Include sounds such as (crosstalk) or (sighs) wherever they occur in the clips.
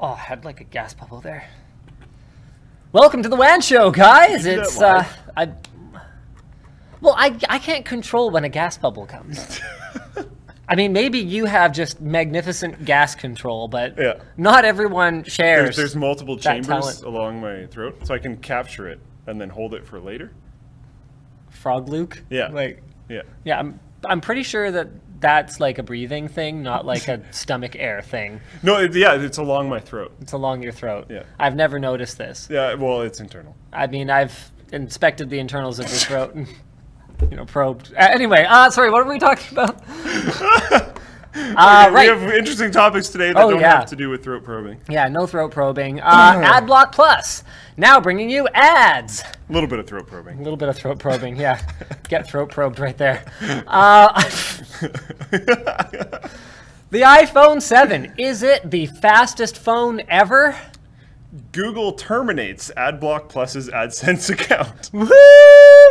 Oh, I had like a gas bubble there. Welcome to the WAN show, guys. It's uh. I. Well, I I can't control when a gas bubble comes. (laughs) I mean, maybe you have just magnificent gas control, but Yeah. not everyone shares. There's, there's multiple chambers along my throat, so I can capture it and then hold it for later. Frog Luke. Yeah. Like, Yeah. yeah, I'm I'm pretty sure that that's like a breathing thing, not like a (laughs) stomach air thing. No, it, yeah, it's along my throat. It's along your throat. Yeah. I've never noticed this. Yeah, well, it's internal. I mean, I've inspected the internals of your throat and, you know, probed. Uh, anyway, uh, sorry, what are we talking about? (laughs) Uh, we right. have interesting topics today that Oh, don't yeah. have to do with throat probing. Yeah, no throat probing. Uh, (clears throat) AdBlock Plus, now bringing you ads. A little bit of throat probing. A little bit of throat probing, yeah. (laughs) Get throat probed right there. Uh, (laughs) the iPhone 7, is it the fastest phone ever? Google terminates AdBlock Plus's AdSense (laughs) account. Woo!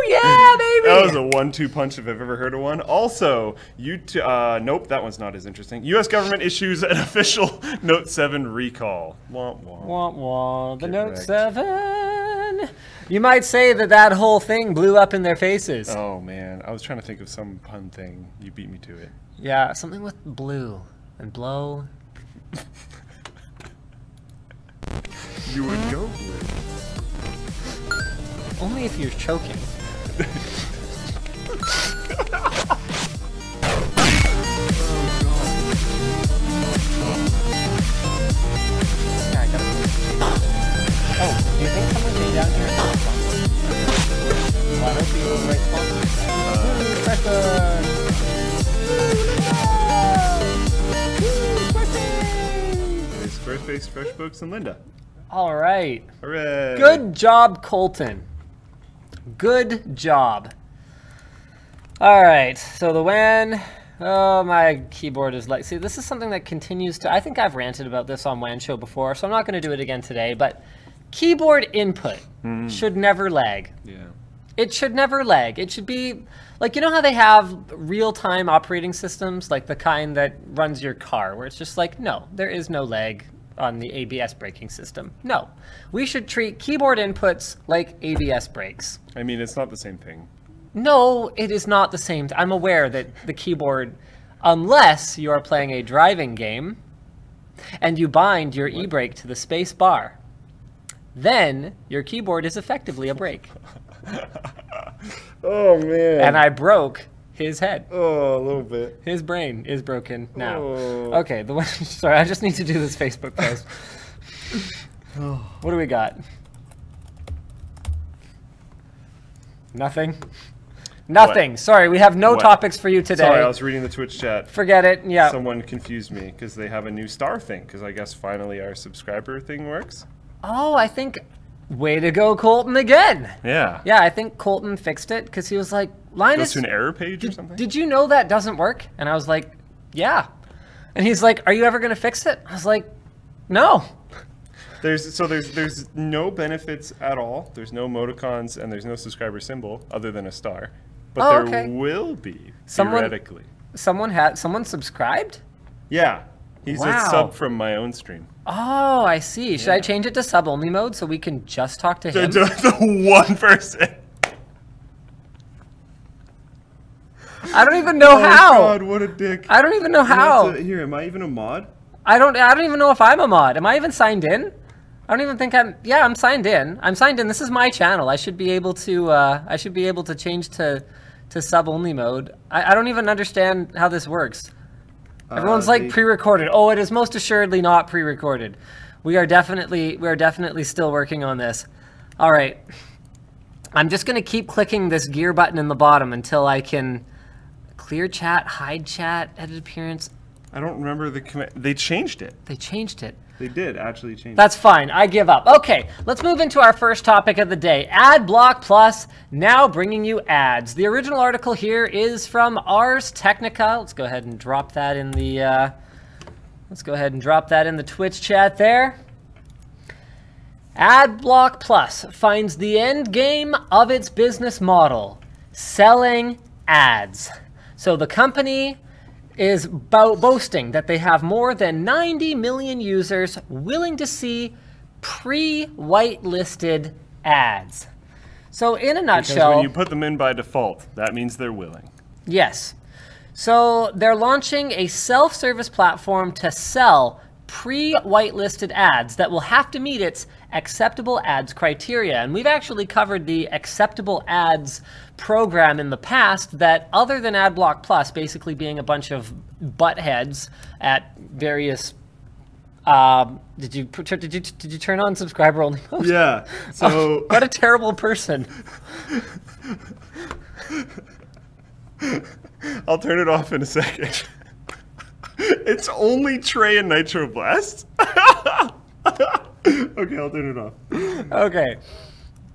Yeah, baby! That was a one-two punch if I've ever heard of one. Also, you t- uh, nope, that one's not as interesting. U.S. government issues an (laughs) official Note 7 recall. Wah, wah. Wah, wah, the Get Note wrecked. 7. You might say that that whole thing blew up in their faces. Oh man, I was trying to think of some pun thing. You beat me to it. Yeah, something with blue and blow. (laughs) You would go blue. Only if you're choking. Yeah, I Oh, do you think someone down here? I hope you were the right sponsor. Ooh, Squarespace! Ooh, Squarespace! Squarespace, FreshBooks, and Lynda. All right. Hooray! Good job, Colton. Good job. All right, so the WAN. Oh, my keyboard is like. See, this is something that continues to. I think I've ranted about this on WAN Show before, so I'm not going to do it again today. But keyboard input hmm. should never lag. Yeah. It should never lag. It should be like you know how they have real-time operating systems, like the kind that runs your car, where it's just like, no, there is no lag on the ABS braking system. No, we should treat keyboard inputs like ABS brakes. I mean, it's not the same thing. No, it is not the same. I'm aware that the keyboard, unless you are playing a driving game, and you bind your e-brake to the space bar, then your keyboard is effectively a brake. (laughs) Oh man. and I broke his head. Oh, a little bit. His brain is broken now. Oh. Okay, the one, (laughs) sorry, I just need to do this Facebook post. (sighs) what do we got? Nothing. Nothing. Sorry, we have no What? topics for you today. Sorry, I was reading the Twitch chat. Forget it. Yeah. Someone confused me because they have a new star thing. Because I guess finally our subscriber thing works. Oh, I think. Way to go, Colton again. Yeah. Yeah, I think Colton fixed it because he was like, Goes Linus, to an error page or something. did you know that doesn't work? And I was like, yeah. And he's like, are you ever going to fix it? I was like, no. There's so there's there's no benefits at all. There's no emoticons and there's no subscriber symbol other than a star. But Oh, there okay. will be Someone- theoretically. Someone had someone subscribed? Yeah. He's Wow. a sub from my own stream. Oh, I see. Should I change it to sub only mode so we can just talk to (laughs) him? the, the one person. I don't even know oh how. God, what a dick. I don't even know how. to- here, am I even a mod? I don't I don't even know if I'm a mod. Am I even signed in? I don't even think I'm Yeah, I'm signed in. I'm signed in. This is my channel. I should be able to uh I should be able to change to to sub only mode. I, I don't even understand how this works. Everyone's Uh, like they- pre-recorded. Oh, it is most assuredly not pre-recorded. We are definitely we are definitely still working on this. All right. I'm just going to keep clicking this gear button in the bottom until I can clear chat, hide chat, edit appearance. I don't remember the command. They changed it. They changed it. They did actually change That's fine. I give up. Okay, let's move into our first topic of the day. Ad Block Plus, now bringing you ads. The original article here is from Ars Technica. Let's go ahead and drop that in the. Uh, let's go ahead and drop that in the Twitch chat there. AdBlock Plus finds the end game of its business model selling ads. So the company is bo- boasting that they have more than 90 million users willing to see pre-whitelisted ads. So in a Because nutshell, when you put them in by default, that means they're willing. Yes. So they're launching a self service platform to sell pre whitelisted ads that will have to meet its acceptable ads criteria. And we've actually covered the acceptable ads program in the past that, other than AdBlock Plus, basically being a bunch of butt heads at various. Um, did you did you did you turn on subscriber only mode? Yeah. (laughs) So What a terrible person. (laughs) I'll turn it off in a second. (laughs) it's only Trey and Nitro Blast. (laughs) okay, I'll turn it off. (laughs) Okay.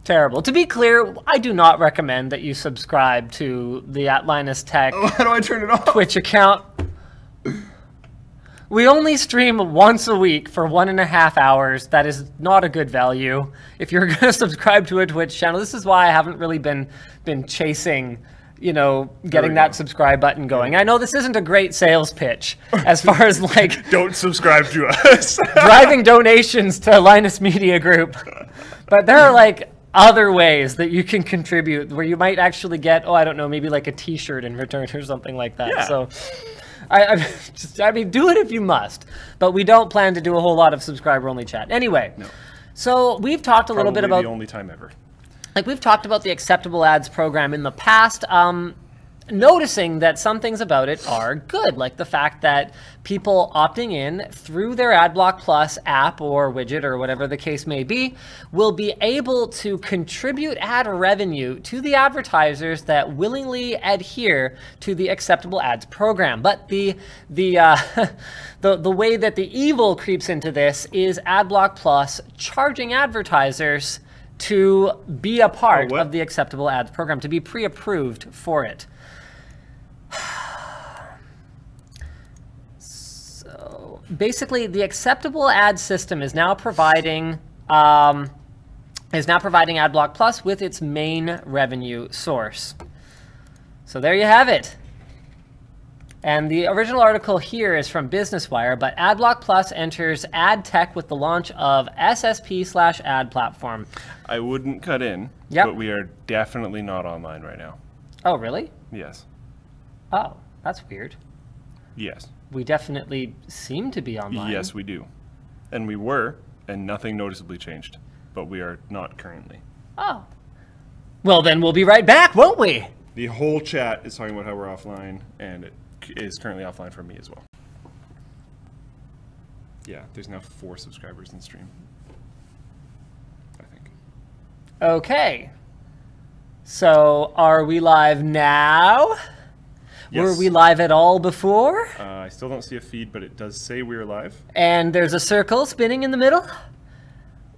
Terrible. To be clear, I do not recommend that you subscribe to the at Linus Tech oh, (laughs) How do I turn it off? Twitch account. We only stream once a week for one and a half hours. That is not a good value. If you're going to subscribe to a Twitch channel, this is why I haven't really been been chasing, you know, getting that go. subscribe button going. I know this isn't a great sales pitch (laughs) as far as like (laughs) Don't subscribe to us. (laughs) driving donations to Linus Media Group. But there are like other ways that you can contribute where you might actually get, oh, I don't know, maybe like a T-shirt in return or something like that. Yeah. So, I, I just, I mean, do it if you must. But we don't plan to do a whole lot of subscriber-only chat. Anyway, no. so we've talked a little bit about the only time ever. Like we've talked about the acceptable ads program in the past um, noticing that some things about it are good like the fact that people opting in through their adblock plus app or widget or whatever the case may be will be able to contribute ad revenue to the advertisers that willingly adhere to the acceptable ads program. But the the uh, (laughs) the, the way that the evil creeps into this is adblock plus charging advertisers to be a part what? of the acceptable ads program, to be pre-approved for it. (sighs) So basically, the acceptable ad system is now providing um, is now providing AdBlock Plus with its main revenue source. So there you have it. And the original article here is from Business Wire, but AdBlock Plus enters ad tech with the launch of SSP slash ad platform. I wouldn't cut in, Yep. but we are definitely not online right now. Oh, really? Yes. Oh, that's weird. Yes. We definitely seem to be online. Yes, we do. And we were, and nothing noticeably changed. But we are not currently. Oh. Well, then we'll be right back, won't we? The whole chat is talking about how we're offline, and it c- is currently offline for me as well. Yeah, there's now four subscribers in stream. I think. Okay. So, are we live now? Were we live at all before? Uh, I still don't see a feed, but it does say we're live. And there's a circle spinning in the middle?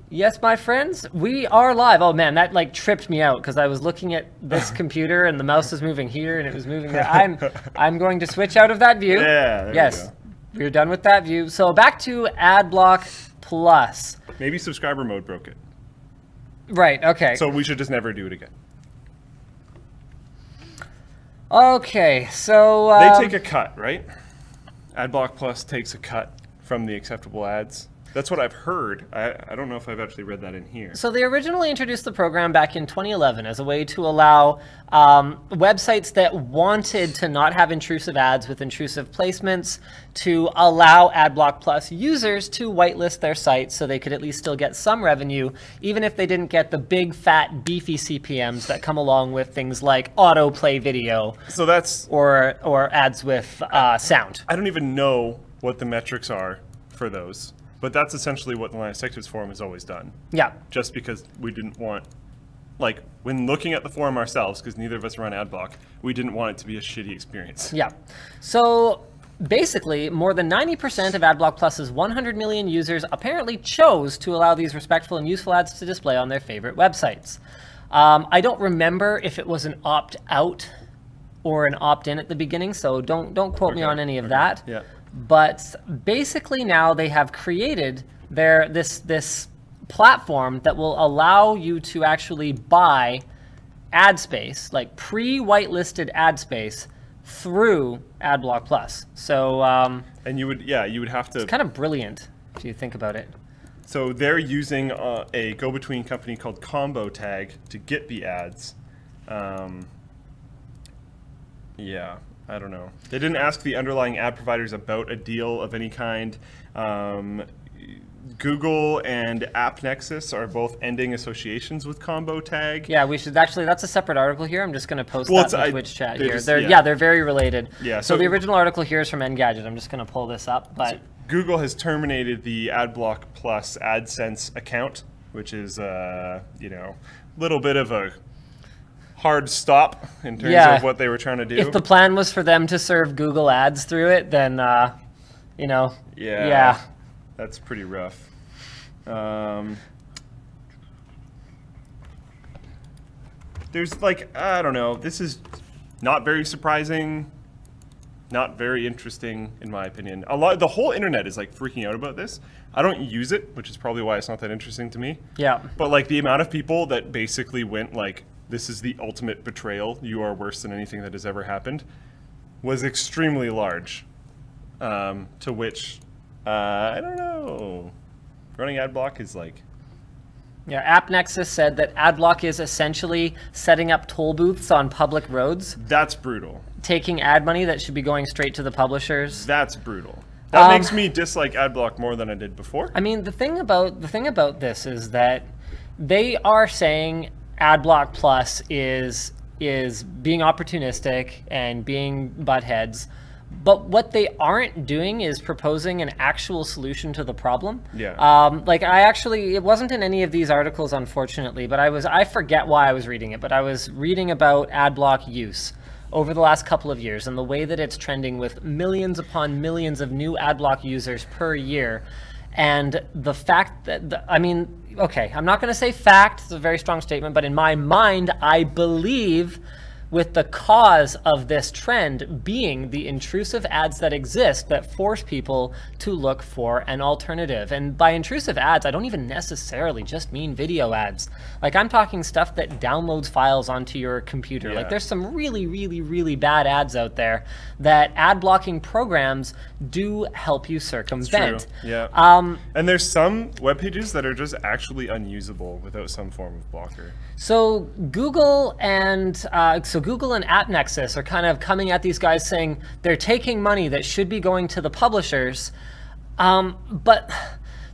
Yes, my friends, we are live. Oh man, that like tripped me out because I was looking at this (laughs) computer and the mouse was moving here and it was moving there. I'm (laughs) I'm going to switch out of that view. Yeah, we yes. go. We're done with that view. So back to AdBlock Plus. Maybe subscriber mode broke it. Right, okay. So we should just never do it again. okay, so They um, take a cut, right? AdBlock Plus takes a cut from the acceptable ads. That's what I've heard. I, I don't know if I've actually read that in here. So they originally introduced the program back in 2011 as a way to allow um, websites that wanted to not have intrusive ads with intrusive placements to allow AdBlock Plus users to whitelist their sites so they could at least still get some revenue, even if they didn't get the big, fat, beefy CPMs that come along with things like autoplay video So that's or or ads with uh, sound. I don't even know what the metrics are for those, but that's essentially what the Linus Tech Tips forum has always done. Yeah. Just because we didn't want, like, when looking at the forum ourselves, because neither of us run AdBlock, we didn't want it to be a shitty experience. Yeah. So basically, more than 90% of AdBlock Plus's 100 million users apparently chose to allow these respectful and useful ads to display on their favorite websites. Um, I don't remember if it was an opt-out or an opt-in at the beginning, so don't don't quote me on any of okay, that. yeah. But basically, now they have created their this this platform that will allow you to actually buy ad space, like pre-whitelisted ad space, through AdBlock Plus. So um, And you would, yeah, you would have to. it's kind of brilliant if you think about it. So they're using uh, a go-between company called Combo Tag to get the ads. Um, yeah, I don't know. They didn't ask the underlying ad providers about a deal of any kind. Um, Google and AppNexus are both ending associations with Combo Tag. Yeah, we should actually. That's a separate article here. I'm just going to post Well, that in the Twitch chat here. just- they're yeah. yeah. they're very related. Yeah, So, so- the original article here is from Engadget. I'm just going to pull this up, but Google has terminated the AdBlock Plus AdSense account, which is, uh, you know, a little bit of a hard stop in terms Yeah. of what they were trying to do. if the plan was for them to serve Google Ads through it, then uh, you know, Yeah. yeah, That's pretty rough. Um, there's like I don't know. This is not very surprising. Not very interesting, in my opinion. A lot, the whole internet is like freaking out about this. I don't use it, which is probably why it's not that interesting to me. yeah. But like the amount of people that basically went like, "This is the ultimate betrayal. You are worse than anything that has ever happened," was extremely large. Um, to which, uh, I don't know. Running ad block is like, Yeah, AppNexus said that AdBlock is essentially setting up toll booths on public roads, that's brutal. taking ad money that should be going straight to the publishers. That's brutal. That Um, makes me dislike AdBlock more than I did before. I mean, the thing about the thing about this is that they are saying AdBlock Plus is is being opportunistic and being butt heads. But what they aren't doing is proposing an actual solution to the problem. Yeah. Um, like I actually, it wasn't in any of these articles, unfortunately. But I was, I forget why I was reading it. But I was reading about AdBlock use over the last couple of years and the way that it's trending with millions upon millions of new AdBlock users per year. And the fact that, the, I mean, okay, I'm not going to say fact, it's a very strong statement, but in my mind, I believe with the cause of this trend being the intrusive ads that exist that force people to look for an alternative. And by intrusive ads, I don't even necessarily just mean video ads. Like I'm talking stuff that downloads files onto your computer. Like there's some really, really, really bad ads out there that ad blocking programs do help you circumvent. Yeah. Um, and there's some web pages that are just actually unusable without some form of blocker. So Google and uh, so Google and AppNexus are kind of coming at these guys saying they're taking money that should be going to the publishers, um, but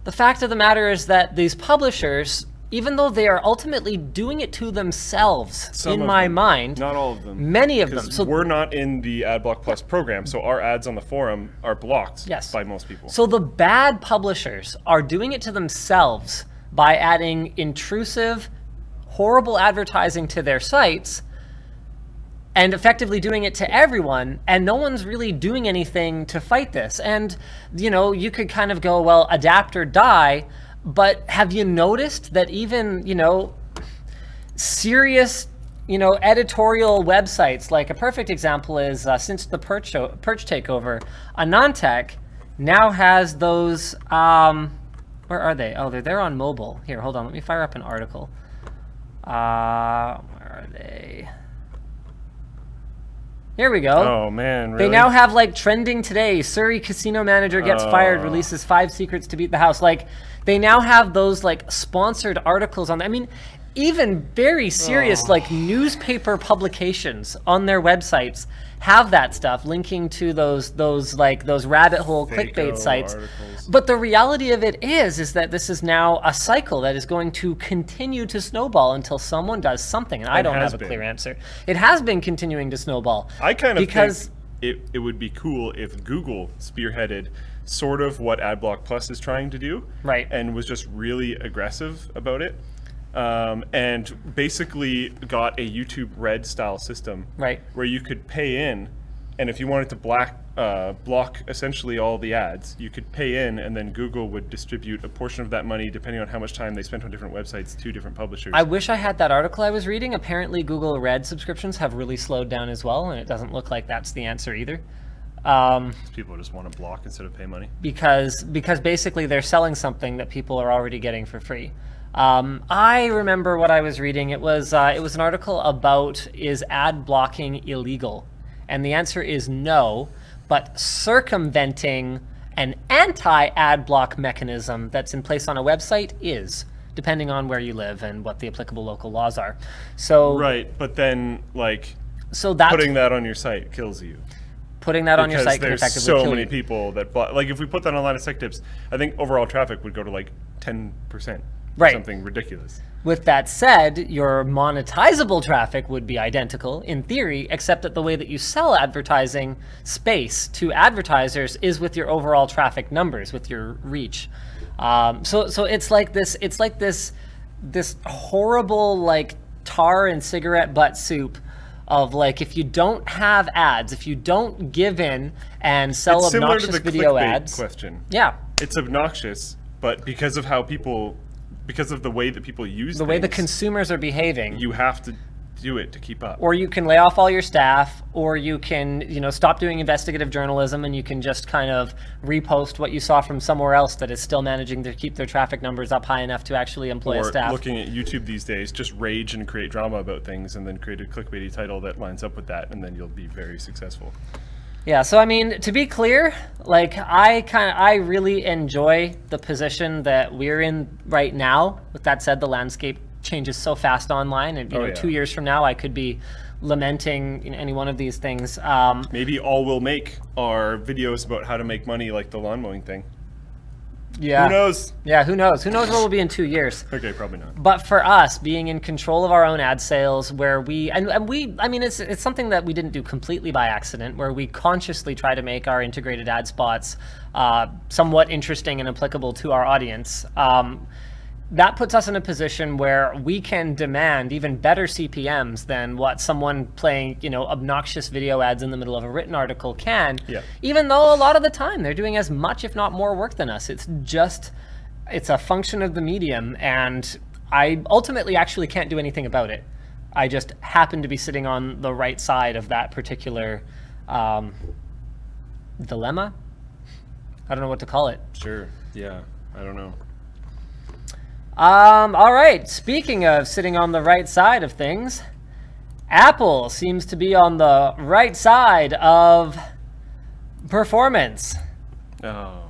the fact of the matter is that these publishers, even though they are ultimately doing it to themselves, Some in my them. mind, Not all of them. many of them. So we're not in the AdBlock Plus program, so our ads on the forum are blocked Yes. by most people. So the bad publishers are doing it to themselves by adding intrusive, horrible advertising to their sites and effectively doing it to everyone and no one's really doing anything to fight this. And you know, you could kind of go, well, adapt or die, but have you noticed that even, you know, serious you know editorial websites like a perfect example is uh, since the Purch, Purch takeover AnandTech now has those um, where are they? Oh they're there on mobile. Here hold on let me fire up an article. Uh, where are they here we go oh man, really? they now have like trending today. Surrey casino manager gets oh. fired, Oh. releases five secrets to beat the house. Like they now have those like sponsored articles on. I mean, even very serious Oh. like newspaper publications on their websites have that stuff linking to those those like those rabbit hole clickbait sites. articles. But the reality of it is, is that this is now a cycle that is going to continue to snowball until someone does something. And I It don't have a been. clear answer. It has been continuing to snowball. I kind of because think it, it would be cool if Google spearheaded sort of what AdBlock Plus is trying to do, Right. And was just really aggressive about it, um, and basically got a YouTube Red style system, Right. Where you could pay in, and if you wanted to black uh, block essentially all the ads, you could pay in, and then Google would distribute a portion of that money depending on how much time they spent on different websites to different publishers. I wish I had that article I was reading. Apparently, Google Red subscriptions have really slowed down as well, and it doesn't look like that's the answer either. Um, People just want to block instead of pay money. because because basically they're selling something that people are already getting for free. Um, I remember what I was reading. It was uh, it was an article about is ad blocking illegal, And the answer is no, but circumventing an anti ad block mechanism that's in place on a website is, depending on where you live and what the applicable local laws are. So, Right, but then like so that putting that on your site kills you. putting that on your site can there's effectively so kill many you. people that like if we put that online of Sec Tips, I think overall traffic would go to like 10%. Right. Something ridiculous. With that said, your monetizable traffic would be identical in theory, except that the way that you sell advertising space to advertisers is with your overall traffic numbers, with your reach. Um, so, so it's like this. It's like this, this horrible like tar and cigarette butt soup of like if you don't have ads, if you don't give in and sell It's obnoxious the video ads, question. yeah, It's obnoxious, but because of how people, because of the way that people use the way the consumers are behaving, you have to do it to keep up. or you can lay off all your staff or you can you know stop doing investigative journalism and you can just kind of repost what you saw from somewhere else that is still managing to keep their traffic numbers up high enough to actually employ a or staff looking at YouTube these days, just rage and create drama about things, and then create a clickbaity title that lines up with that, and then you'll be very successful. Yeah so i mean to be clear like i kind of i really enjoy the position that we're in right now with that said the landscape changes so fast online and you Oh, know yeah. two years from now i could be lamenting you know, any one of these things um, Maybe all we'll make are videos about how to make money, like the lawn mowing thing. Yeah Who knows? yeah who knows who knows what will be in two years Okay, probably not. but for us being in control of our own ad sales where we and, and we i mean it's it's something that we didn't do completely by accident where we consciously try to make our integrated ad spots uh, somewhat interesting and applicable to our audience um, that puts us in a position where we can demand even better CPMs than what someone playing, you know, obnoxious video ads in the middle of a written article can. Yeah. Even though a lot of the time they're doing as much, if not more, work than us. It's just, it's a function of the medium, and I ultimately actually can't do anything about it. I just happen to be sitting on the right side of that particular um, dilemma. I don't know what to call it. Sure. Yeah. I don't know. Um, all right. Speaking of sitting on the right side of things, Apple seems to be on the right side of performance. Oh.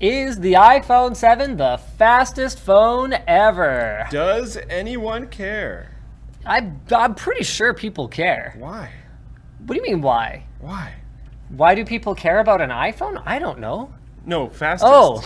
Is the iPhone 7 the fastest phone ever? Does anyone care? I, I'm pretty sure people care. Why? What do you mean, why? Why? Why do people care about an iPhone? I don't know. No, fastest. Oh,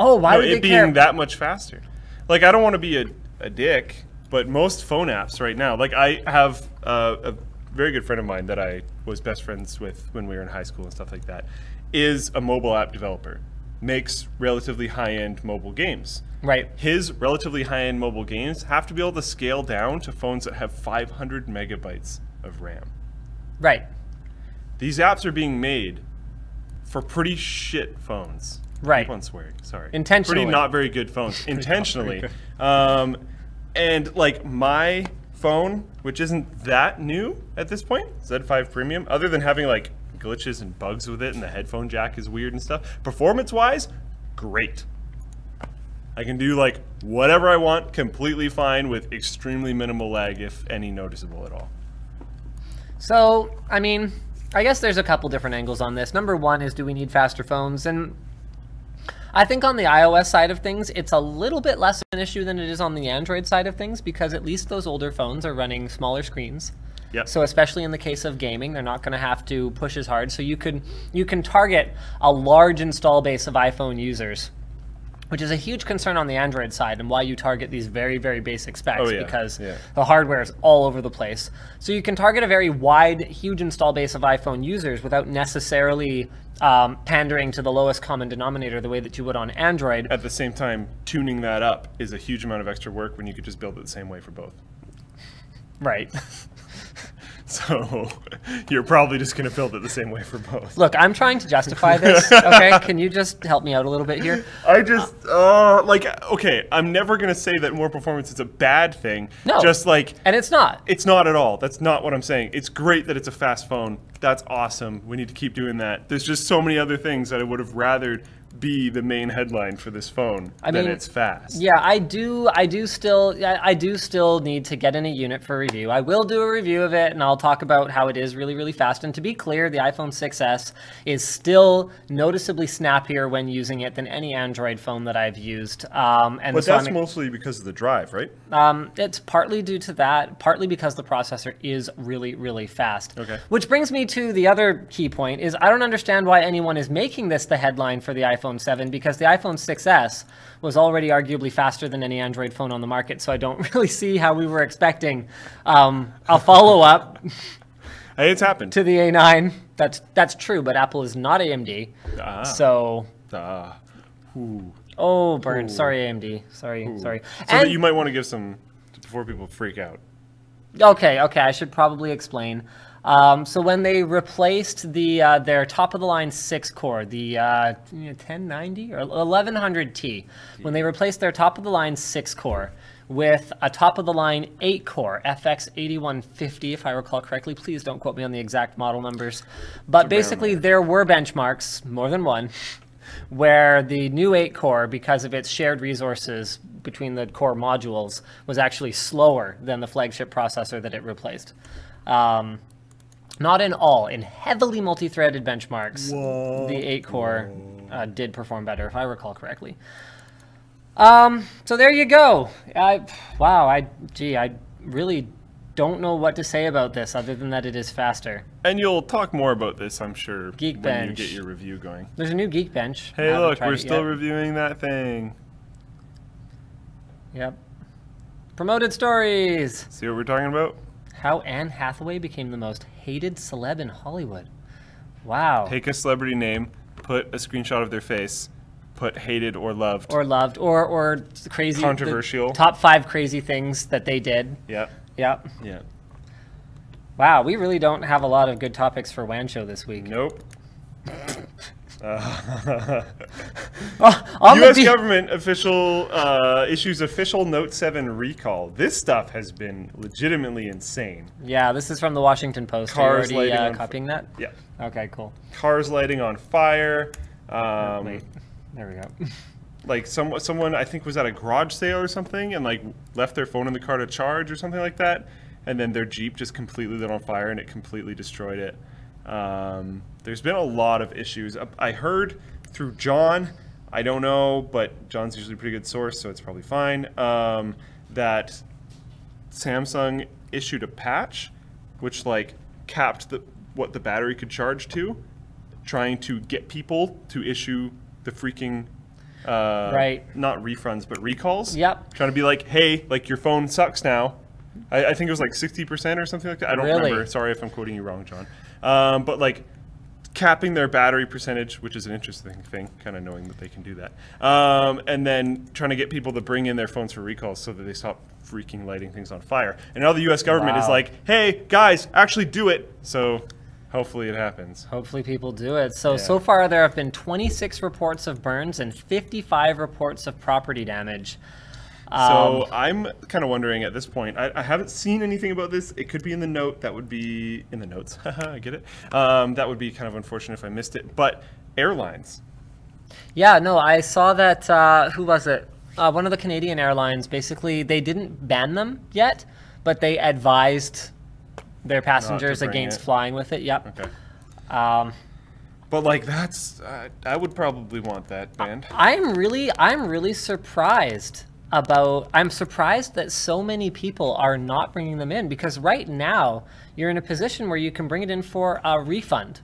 oh, why no, would it being care? that much faster. Like, I don't want to be a, a dick, but most phone apps right now, like, I have uh, a very good friend of mine that I was best friends with when we were in high school and stuff like that, is a mobile app developer, makes relatively high end mobile games. right. His relatively high end mobile games have to be able to scale down to phones that have 500 megabytes of RAM. Right. These apps are being made for pretty shit phones. Right. Keep on swearing. Sorry. Intentionally. Pretty not very good phones. (laughs) Intentionally. Um, and like my phone, which isn't that new at this point, Z5 Premium, other than having like glitches and bugs with it, and the headphone jack is weird and stuff. Performance-wise, great. I can do like whatever I want, completely fine with extremely minimal lag, if any noticeable at all. So, I mean, I guess there's a couple different angles on this. Number one is do we need faster phones? And I think on the iOS side of things, it's a little bit less of an issue than it is on the Android side of things because at least those older phones are running smaller screens. Yep. So especially in the case of gaming, they're not going to have to push as hard. So you could you can target a large install base of iPhone users, which is a huge concern on the Android side and why you target these very very basic specs Oh, yeah, because yeah. the hardware is all over the place. So you can target a very wide, huge install base of iPhone users without necessarily um, pandering to the lowest common denominator the way that you would on Android. At the same time, tuning that up is a huge amount of extra work when you could just build it the same way for both. Right. (laughs) (laughs) So you're probably just going to build it the same way for both. Look, I'm trying to justify this. Okay, (laughs) can you just help me out a little bit here? I just, uh, like, okay, I'm never going to say that more performance is a bad thing. No. Just like, And it's not. it's not at all. That's not what I'm saying. It's great that it's a fast phone. That's awesome. We need to keep doing that. There's just so many other things that I would have rathered be the main headline for this phone, I then mean, it's fast. Yeah, I do. I do still. I I do still need to get in a unit for review. I will do a review of it, and I'll talk about how it is really, really fast. And to be clear, the iPhone 6s is still noticeably snappier when using it than any Android phone that I've used. Um, and But so that's I'm- mostly because of the drive, right? um, it's partly due to that, partly because the processor is really, really fast. Okay. Which brings me to the other key point: is I don't understand why anyone is making this the headline for the iPhone 7 because the iPhone 6s was already arguably faster than any Android phone on the market. So I don't (laughs) really see how we were expecting um, a follow up Hey, it's happened. to the A9. That's that's true, but Apple is not AMD. Ah. So. Ah. Ooh. Oh, burn. Sorry, AMD. Sorry, sorry. So And- you might want to give some before people freak out. Okay, okay, I should probably explain. Um, so when they replaced the uh, their top of the line six core, the uh, 1090 or 1100T, when they replaced their top of the line six core with a top of the line eight core FX8150, if I recall correctly. Please don't quote me on the exact model numbers, but basically there were benchmarks, more than one, where the new 8 core, because of its shared resources between the core modules, was actually slower than the flagship processor that it replaced. Um, not in all, in heavily multi threaded benchmarks, the 8 core uh, did perform better, if I recall correctly. Um, so there you go. I, wow, I, gee, I really don't know what to say about this other than that it is faster. And you'll talk more about this, I'm sure, when you get your review going. There's a new Geekbench. Hey, look, we're still yet. reviewing that thing. Yep. Promoted stories. See what we're talking about? How Anne Hathaway became the most hated celeb in Hollywood. Wow. Take a celebrity name, put a screenshot of their face, put hated or loved. or loved, or or crazy. Controversial. top five crazy things that they did. yeah, Yep. yeah. Wow, we really don't have a lot of good topics for Wan Show this week. Nope. (laughs) Uh, on the U.S. government official uh, issues official Note 7 recall. This stuff has been legitimately insane. yeah, this is from the Washington Post. Cars Are you already uh, copying that? Yeah. Okay, cool. Cars lighting on fire. Um, Wait, there we go. (laughs) like some someone I think was at a garage sale or something and like left their phone in the car to charge or something like that, and then their Jeep just completely lit on fire and it completely destroyed it. Um, there's been a lot of issues. Uh, I heard through John, I don't know, but John's usually a pretty good source, so it's probably fine. Um, that Samsung issued a patch, which like capped the what the battery could charge to, trying to get people to issue the freaking uh, Right. not refunds but recalls. Yep. Trying to be like, hey, like your phone sucks now. I, I think it was like sixty percent or something like that. I don't Really? remember. Sorry if I'm quoting you wrong, John. Um, but like capping their battery percentage, which is an interesting thing, kind of knowing that they can do that. Um, and then trying to get people to bring in their phones for recalls so that they stop freaking lighting things on fire. And now the U.S. government is like, hey, guys, actually do it. So hopefully it happens. Hopefully people do it. So, Yeah. so far there have been 26 reports of burns and 55 reports of property damage. So Um, I'm kind of wondering at this point. I, I haven't seen anything about this. It could be in the note. That would be in the notes. (laughs) I get it. Um, that would be kind of unfortunate if I missed it. But airlines. Yeah, no, I saw that. Uh, who was it? Uh, one of the Canadian airlines. Basically, they didn't ban them yet, but they advised their passengers against it. flying with it. Yep. Okay. Um, But like that's, uh, I would probably want that banned. I'm really, I'm really surprised about. I'm surprised that so many people are not bringing them in because right now you're in a position where you can bring it in for a refund.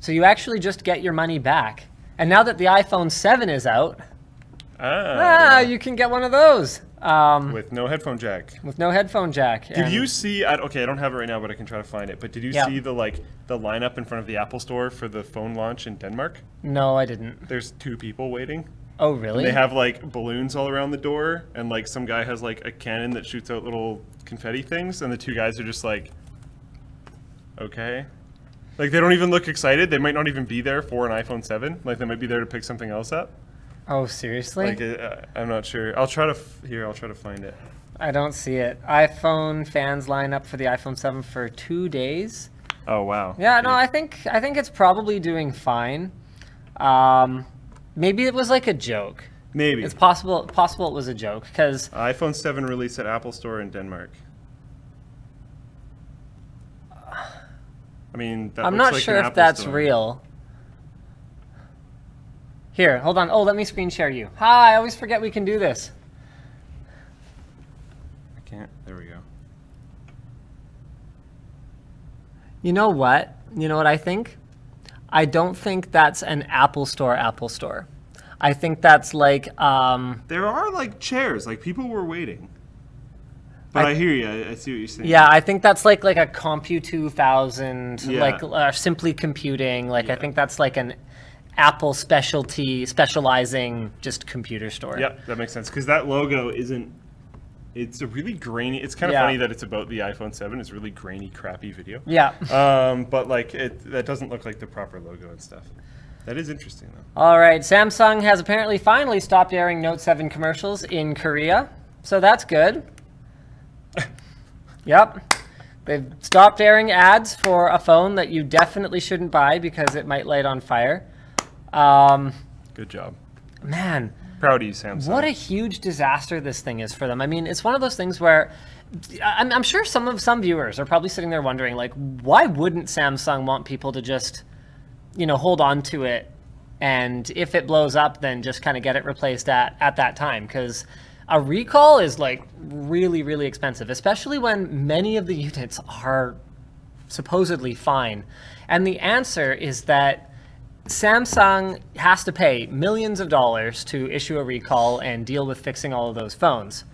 So you actually just get your money back. And now that the iPhone 7 is out, ah, Ah, you can get one of those um, with no headphone jack. with no headphone jack. Did you see? I, okay, I don't have it right now, but I can try to find it. But did you Yeah. see the like the lineup in front of the Apple Store for the phone launch in Denmark? No, I didn't. There's two people waiting. Oh, really? They have like balloons all around the door, and like some guy has like a cannon that shoots out little confetti things, and the two guys are just like, okay. Like they don't even look excited. They might not even be there for an iPhone 7. Like they might be there to pick something else up. oh, seriously? Like uh, I'm not sure. I'll try to f- here. I'll try to find it. I don't see it. iPhone fans line up for the iPhone 7 for two days. Oh wow. Yeah, no, I think I think it's probably doing fine. Um, Maybe it was like a joke. Maybe. It's possible possible it was a joke because iPhone 7 released at Apple Store in Denmark. I mean, that I'm not like sure if Apple that's store. real. Here, hold on. Oh, let me screen share you. Hi, I always forget we can do this. I can't. There we go. You know what? You know what I think? I don't think that's an Apple Store Apple Store. I think that's like um There are like chairs, like people were waiting. But I, I- hear you. I, I see what you're saying. yeah, I think that's like like a Compu 2000, Yeah. like uh, simply computing. Like I think that's like an Apple specialty specializing just computer store. Yep, that makes sense because that logo isn't. It's a really grainy. It's kind of Yeah. funny that it's about the iPhone 7. It's a really grainy, crappy video. Yeah. Um, but like it, that doesn't look like the proper logo and stuff. That is interesting though. All right, Samsung has apparently finally stopped airing Note 7 commercials in Korea, so that's good. (laughs) yep. They've stopped airing ads for a phone that you definitely shouldn't buy because it might light on fire. Um, Good job. man, Proud of you, Samsung. what a huge disaster this thing is for them. I mean, it's one of those things where I'm, I'm sure some of some viewers are probably sitting there wondering, like, why wouldn't Samsung want people to just, you know, hold on to it, and if it blows up, then just kind of get it replaced at at that time? Because a recall is like really, really expensive, especially when many of the (laughs) units are supposedly fine. And the answer is that Samsung has to pay millions of dollars to issue a recall and deal with fixing all of those phones.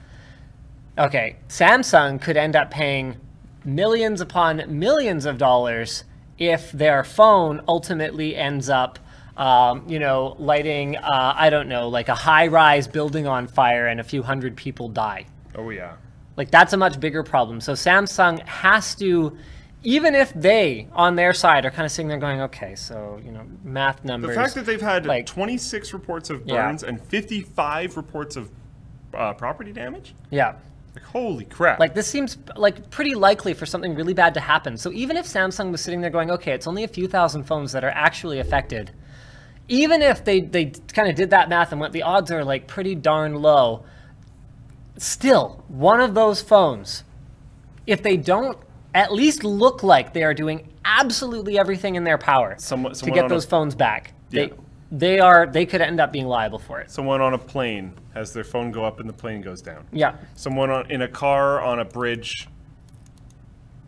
Okay, Samsung could end up paying millions upon millions of dollars if their phone ultimately ends up, um, you know, lighting, uh, I don't know, like a high rise building on fire and a few hundred people die. Oh yeah. Like that's a much bigger problem. So Samsung has to, even if they on their side are kind of sitting there going, okay, so you know, math numbers. The fact that they've had like- 26 reports of Yeah. burns and 55 reports of uh, property damage. yeah, Like holy crap! like this seems like pretty likely for something really bad to happen. So even if Samsung was sitting there going, okay, it's only a few thousand phones that are actually affected. Even if they they kind of did that math and went, the odds are like pretty darn low. Still, one of those phones, if they don't at least look like they are doing absolutely everything in their power Someone- to get on a- those phones back, Yeah. they they are they could end up being liable for it. Someone on a plane has their phone go up and the plane goes down. Yeah. Someone on, in a car on a bridge,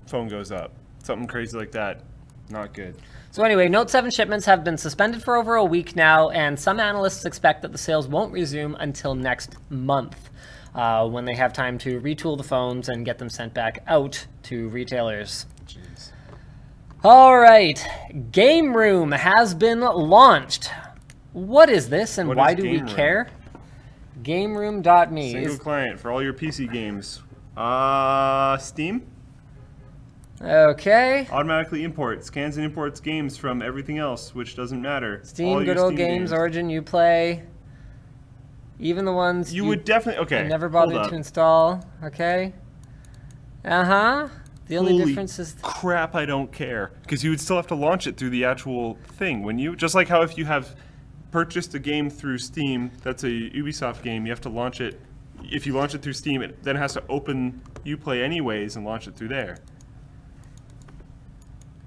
phone goes up. Something crazy like that. Not good. So anyway, Note 7 shipments have been suspended for over a week now, and some analysts expect that the sales won't resume until next month, uh, when they have time to retool the phones and get them sent back out to retailers. Jeez. All right, Game Room has been launched. What is this, and What why do we care? Game Room? care? GameRoom.me. Single Is, client for all your PC games. Uh, Steam okay. automatically imports, scans and imports games from everything else, which doesn't matter. Steam, All Good Old Steam games, Origin, Uplay. Even the ones You would definitely okay. I never bothered to install. Okay. Uh huh. The only Holy difference is crap. I don't care because you would still have to launch it through the actual thing, wouldn't you? Just like how if you have purchased a game through Steam, that's a Ubisoft game, you have to launch it. If you launch it through Steam, it then has to open UPlay anyways and launch it through there.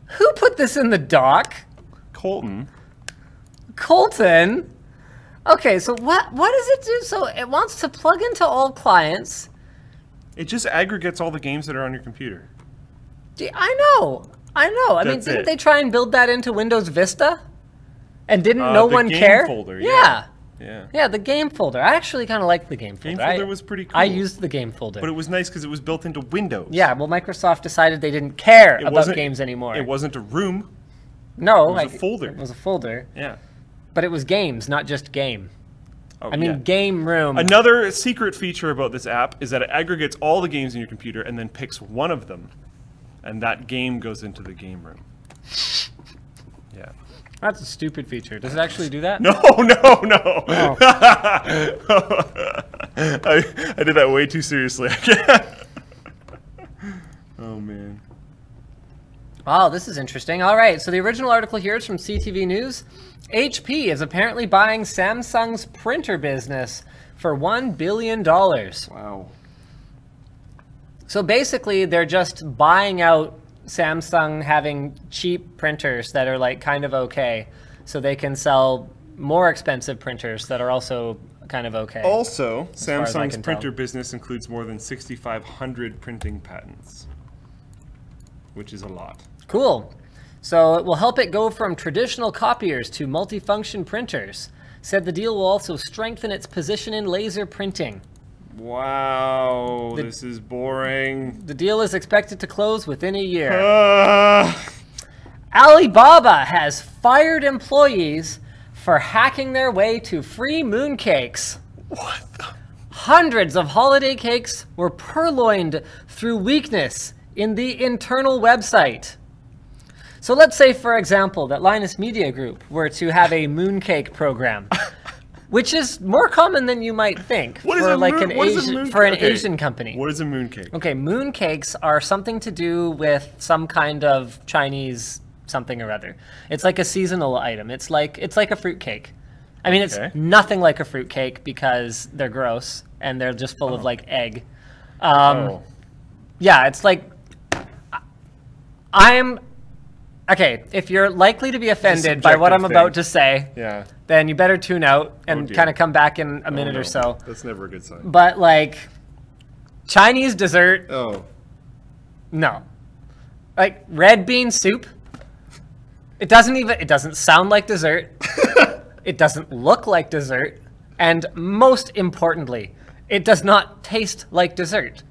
who put this in the dock? Colton, Colton. Okay, so what what does it do? So it wants to plug into all clients. it just aggregates all the games that are on your computer. Gee, I know. I know. I mean, didn't it. they try and build that into Windows Vista? And didn't Uh, no one care? folder, yeah. yeah. Yeah. Yeah, the game folder. I actually kind of like the game folder. Game folder I- was pretty cool. I used the game folder. But it was nice because it was built into Windows. yeah, well, Microsoft decided they didn't care It about games anymore. It wasn't a room. no, it was a folder. It was a folder, Yeah. But it was games, not just game. Oh, I mean, yeah. game room. Another secret feature about this app is that it aggregates all the games in your computer and then picks one of them, and that game goes into the game room. Yeah. That's a stupid feature. Does it actually do that? (laughs) No, no, no. Oh. (laughs) I, I did that way too seriously. (laughs) oh man. Oh, this is interesting. All right, so the original article here is from CTV News. HP is apparently buying Samsung's printer business for $1 billion. Wow. So basically, they're just buying out Samsung having cheap printers that are like kind of okay, so they can sell more expensive printers that are also kind of okay. Also, far as I Samsung's printer tell. business includes more than 6,500 printing patents, which is a lot. Cool. So it will help it go from traditional copiers to multifunction printers. Said the deal will also strengthen its position in laser printing. Wow, The- this is boring. The deal is expected to close within a year. Ah. Alibaba has fired employees for hacking their way to free mooncakes. what the? Hundreds of holiday cakes were purloined through weakness in the internal website. So let's say, for example, that Linus Media Group were to have a mooncake program, (laughs) which is more common than you might think What is for a like moon- an what is a Asian for an okay, Asian company. What is a mooncake? Okay, mooncakes are something to do with some kind of Chinese something or other. It's like a seasonal item. It's like it's like a fruit cake. I mean, it's nothing like a fruit cake because they're gross and they're just full of like egg. Um, oh. Yeah, it's like I'm okay. If you're likely to be offended by what I'm subjective about to say, Yeah. then you better tune out and oh, dear. kind of come back in a oh, minute Oh, or so. That's never a good sign. But like Chinese dessert Oh. No. Like red bean soup. It doesn't even it doesn't sound like dessert. (laughs) it doesn't look like dessert. And most importantly, it does not taste like dessert.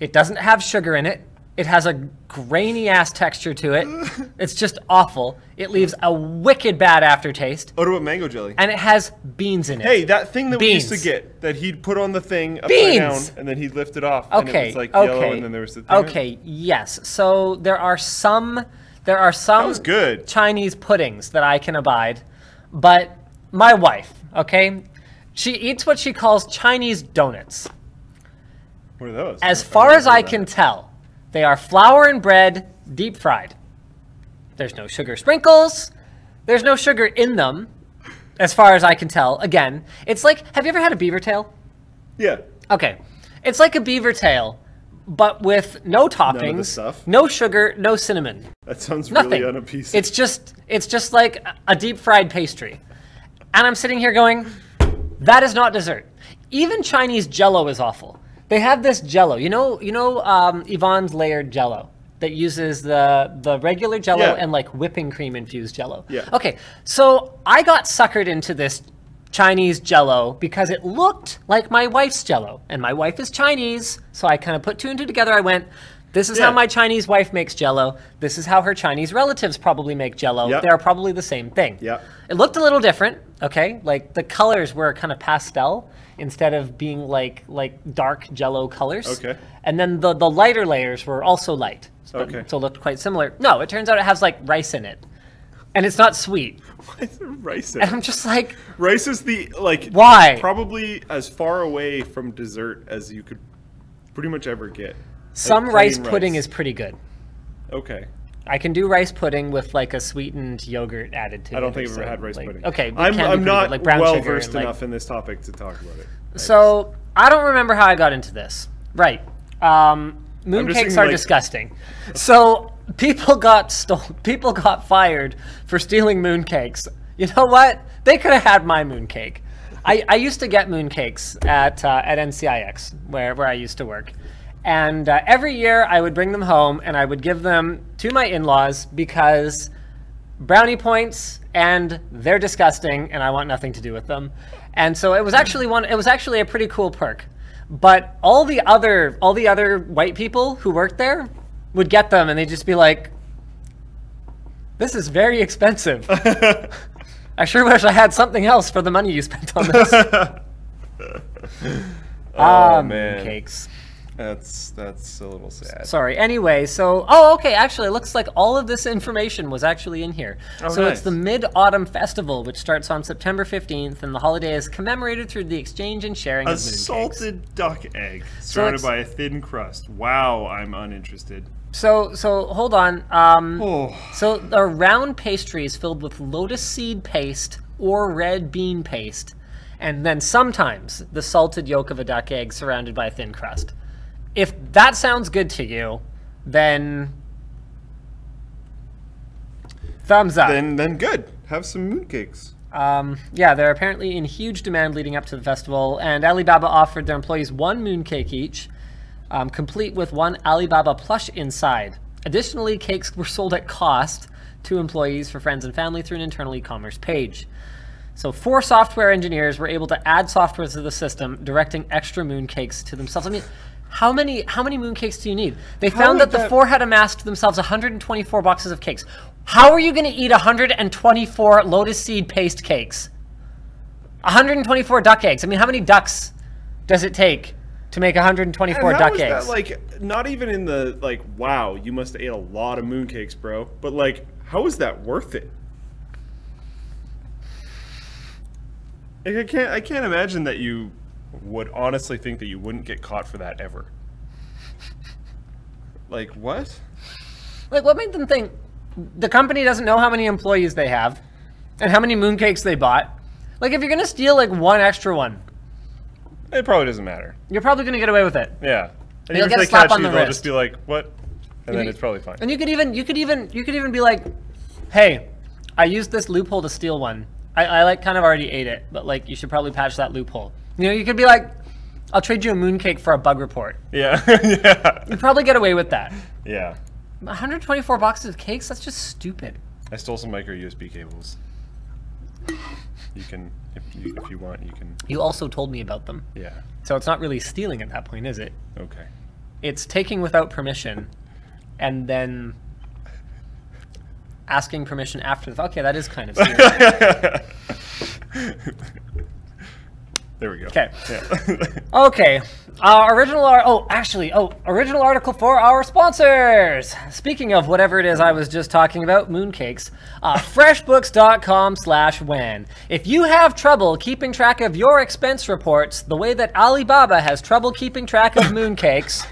It doesn't have sugar in it. It has a grainy ass texture to it. (laughs) It's just awful. It leaves a wicked bad aftertaste. What about mango jelly? And it has beans in it. Hey, that thing that we used to get that he'd put on the thing upside Beans. down and then he'd lift it off and it Okay. was like okay. yellow and then there was the thing. Okay. Yes. So there are some. There are some. That was good. Chinese puddings that I can abide, but my wife, okay, she eats what she calls Chinese donuts. What are those? As far as I that. can tell, they are flour and bread deep fried. There's no sugar sprinkles. There's no sugar in them, as far as I can tell. Again, it's like have you ever had a beaver tail? Yeah. Okay. It's like a beaver tail, but with no toppings, no sugar, no cinnamon. That sounds Nothing. really unappeasing. It's just it's just like a deep fried pastry. And I'm sitting here going, that is not dessert. Even Chinese jello is awful. They have this jello. You know, you know um, Yvonne's layered jello that uses the the regular jello Yeah. and like whipping cream infused jello. Yeah. Okay. So I got suckered into this Chinese jello because it looked like my wife's jello. And my wife is Chinese, so I kind of put two and two together. I went, this is Yeah. how my Chinese wife makes jello. This is how her Chinese relatives probably make jello. Yep. They're probably the same thing. Yep. It looked a little different, okay? Like the colors were kind of pastel instead of being like like dark jello colors. Okay. And then the the lighter layers were also light. So, Okay. So it looked quite similar. No, it turns out it has like rice in it. And it's not sweet. (laughs) Why is there rice in And? I'm just like, Rice is the like Why? Probably as far away from dessert as you could pretty much ever get. some plain rice pudding rice. is pretty good. Okay. I can do rice pudding with like a sweetened yogurt added to it. I don't think I've ever had rice like- pudding. Okay, I'm, I'm good, not like well versed and, like- enough in this topic to talk about it. I So I don't remember how I got into this. Right. Um, mooncakes are like- disgusting. So people got stole. People got fired for stealing mooncakes. You know what? They could have had my mooncake. I, I used to get mooncakes at uh, at NCIX where where I used to work, and uh, every year I would bring them home and I would give them to my in-laws because brownie points and they're disgusting and I want nothing to do with them. And so it was actually one it was actually a pretty cool perk. But all the other all the other white people who worked there would get them and they'd just be like this is very expensive. (laughs) I sure wish I had something else for the money you spent on this. (laughs) Oh Um, man, cakes. That's that's a little sad. Sorry. Anyway, so oh, okay. Actually, it looks like all of this information was actually in here. Oh, so it's the Mid Autumn Festival, which starts on September fifteenth, and the holiday is commemorated through the exchange and sharing A of mooncakes. salted duck egg surrounded it's- by a thin crust. Wow, I'm uninterested. So so hold on. Um, Oh. So the round pastry is filled with lotus seed paste or red bean paste, and then sometimes the salted yolk of a duck egg surrounded by a thin crust. If that sounds good to you, then thumbs up. Then then good. Have some mooncakes. Um, yeah, they're apparently in huge demand leading up to the festival, and Alibaba offered their employees one mooncake each, um, complete with one Alibaba plush inside. Additionally, cakes were sold at cost to employees for friends and family through an internal e-commerce page. So four software engineers were able to add software to the system, directing extra mooncakes to themselves. I mean, how many how many mooncakes do you need? They found that the four had amassed themselves 124 boxes of cakes. How are you going to eat 124 lotus seed paste cakes? 124 duck eggs. I mean, how many ducks does it take to make 124 And duck is eggs? that like not even in the like wow, you must have ate a lot of mooncakes, bro. But like, how is that worth it? Like, I can't I can't imagine that you would honestly think that you wouldn't get caught for that ever. Like what? Like, what made them think the company doesn't know how many employees they have and how many mooncakes they bought? Like, if you're gonna steal like one extra one, It probably doesn't matter. you're probably gonna get away with it. Yeah. And You'll even get if they catch on you, the they'll wrist. just be like, "What?" And then it's probably fine. And you could even, you could even, you could even be like, "Hey, I used this loophole to steal one. I, I like kind of already ate it, but like you should probably patch that loophole." You know, you could be like, "I'll trade you a mooncake for a bug report." (laughs) Yeah. yeah. You probably get away with that. Yeah. 124 boxes of cakes? That's just stupid. I stole some micro USB cables. You can, if you, if you want, you can. You also told me about them. Yeah. So it's not really stealing at that point, is it? Okay. It's taking without permission and then asking permission after the Okay, that is kind of (laughs) stealing. (laughs) there we go. Okay. Yeah. (laughs) Okay. Uh, original ar- oh, actually, oh, original article for our sponsors. Speaking of whatever it is I was just talking about, mooncakes, uh, (laughs) freshbooks.com slash WAN. If you have trouble keeping track of your expense reports the way that Alibaba has trouble keeping track of (laughs) mooncakes,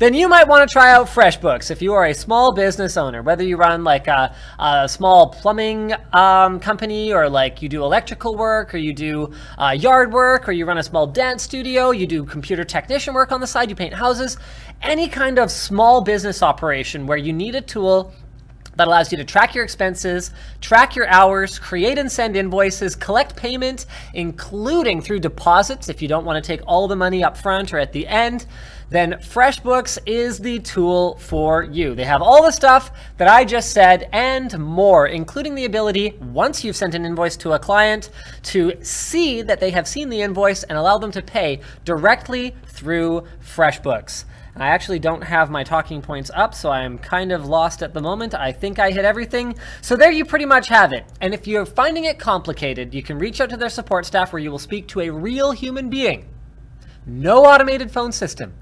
then you might want to try out FreshBooks if you are a small business owner, whether you run like a, a small plumbing um, company or like you do electrical work or you do uh, yard work or you run a small dance studio, you do computer technician work on the side, you paint houses, any kind of small business operation where you need a tool that allows you to track your expenses, track your hours, create and send invoices, collect payment, including through deposits if you don't want to take all the money up front or at the end, then FreshBooks is the tool for you. They have all the stuff that I just said and more, including the ability, once you've sent an invoice to a client, to see that they have seen the invoice and allow them to pay directly through FreshBooks. I actually don't have my talking points up, so I'm kind of lost at the moment. I think I hit everything. So there you pretty much have it. And if you're finding it complicated, you can reach out to their support staff where you will speak to a real human being. No automated phone system.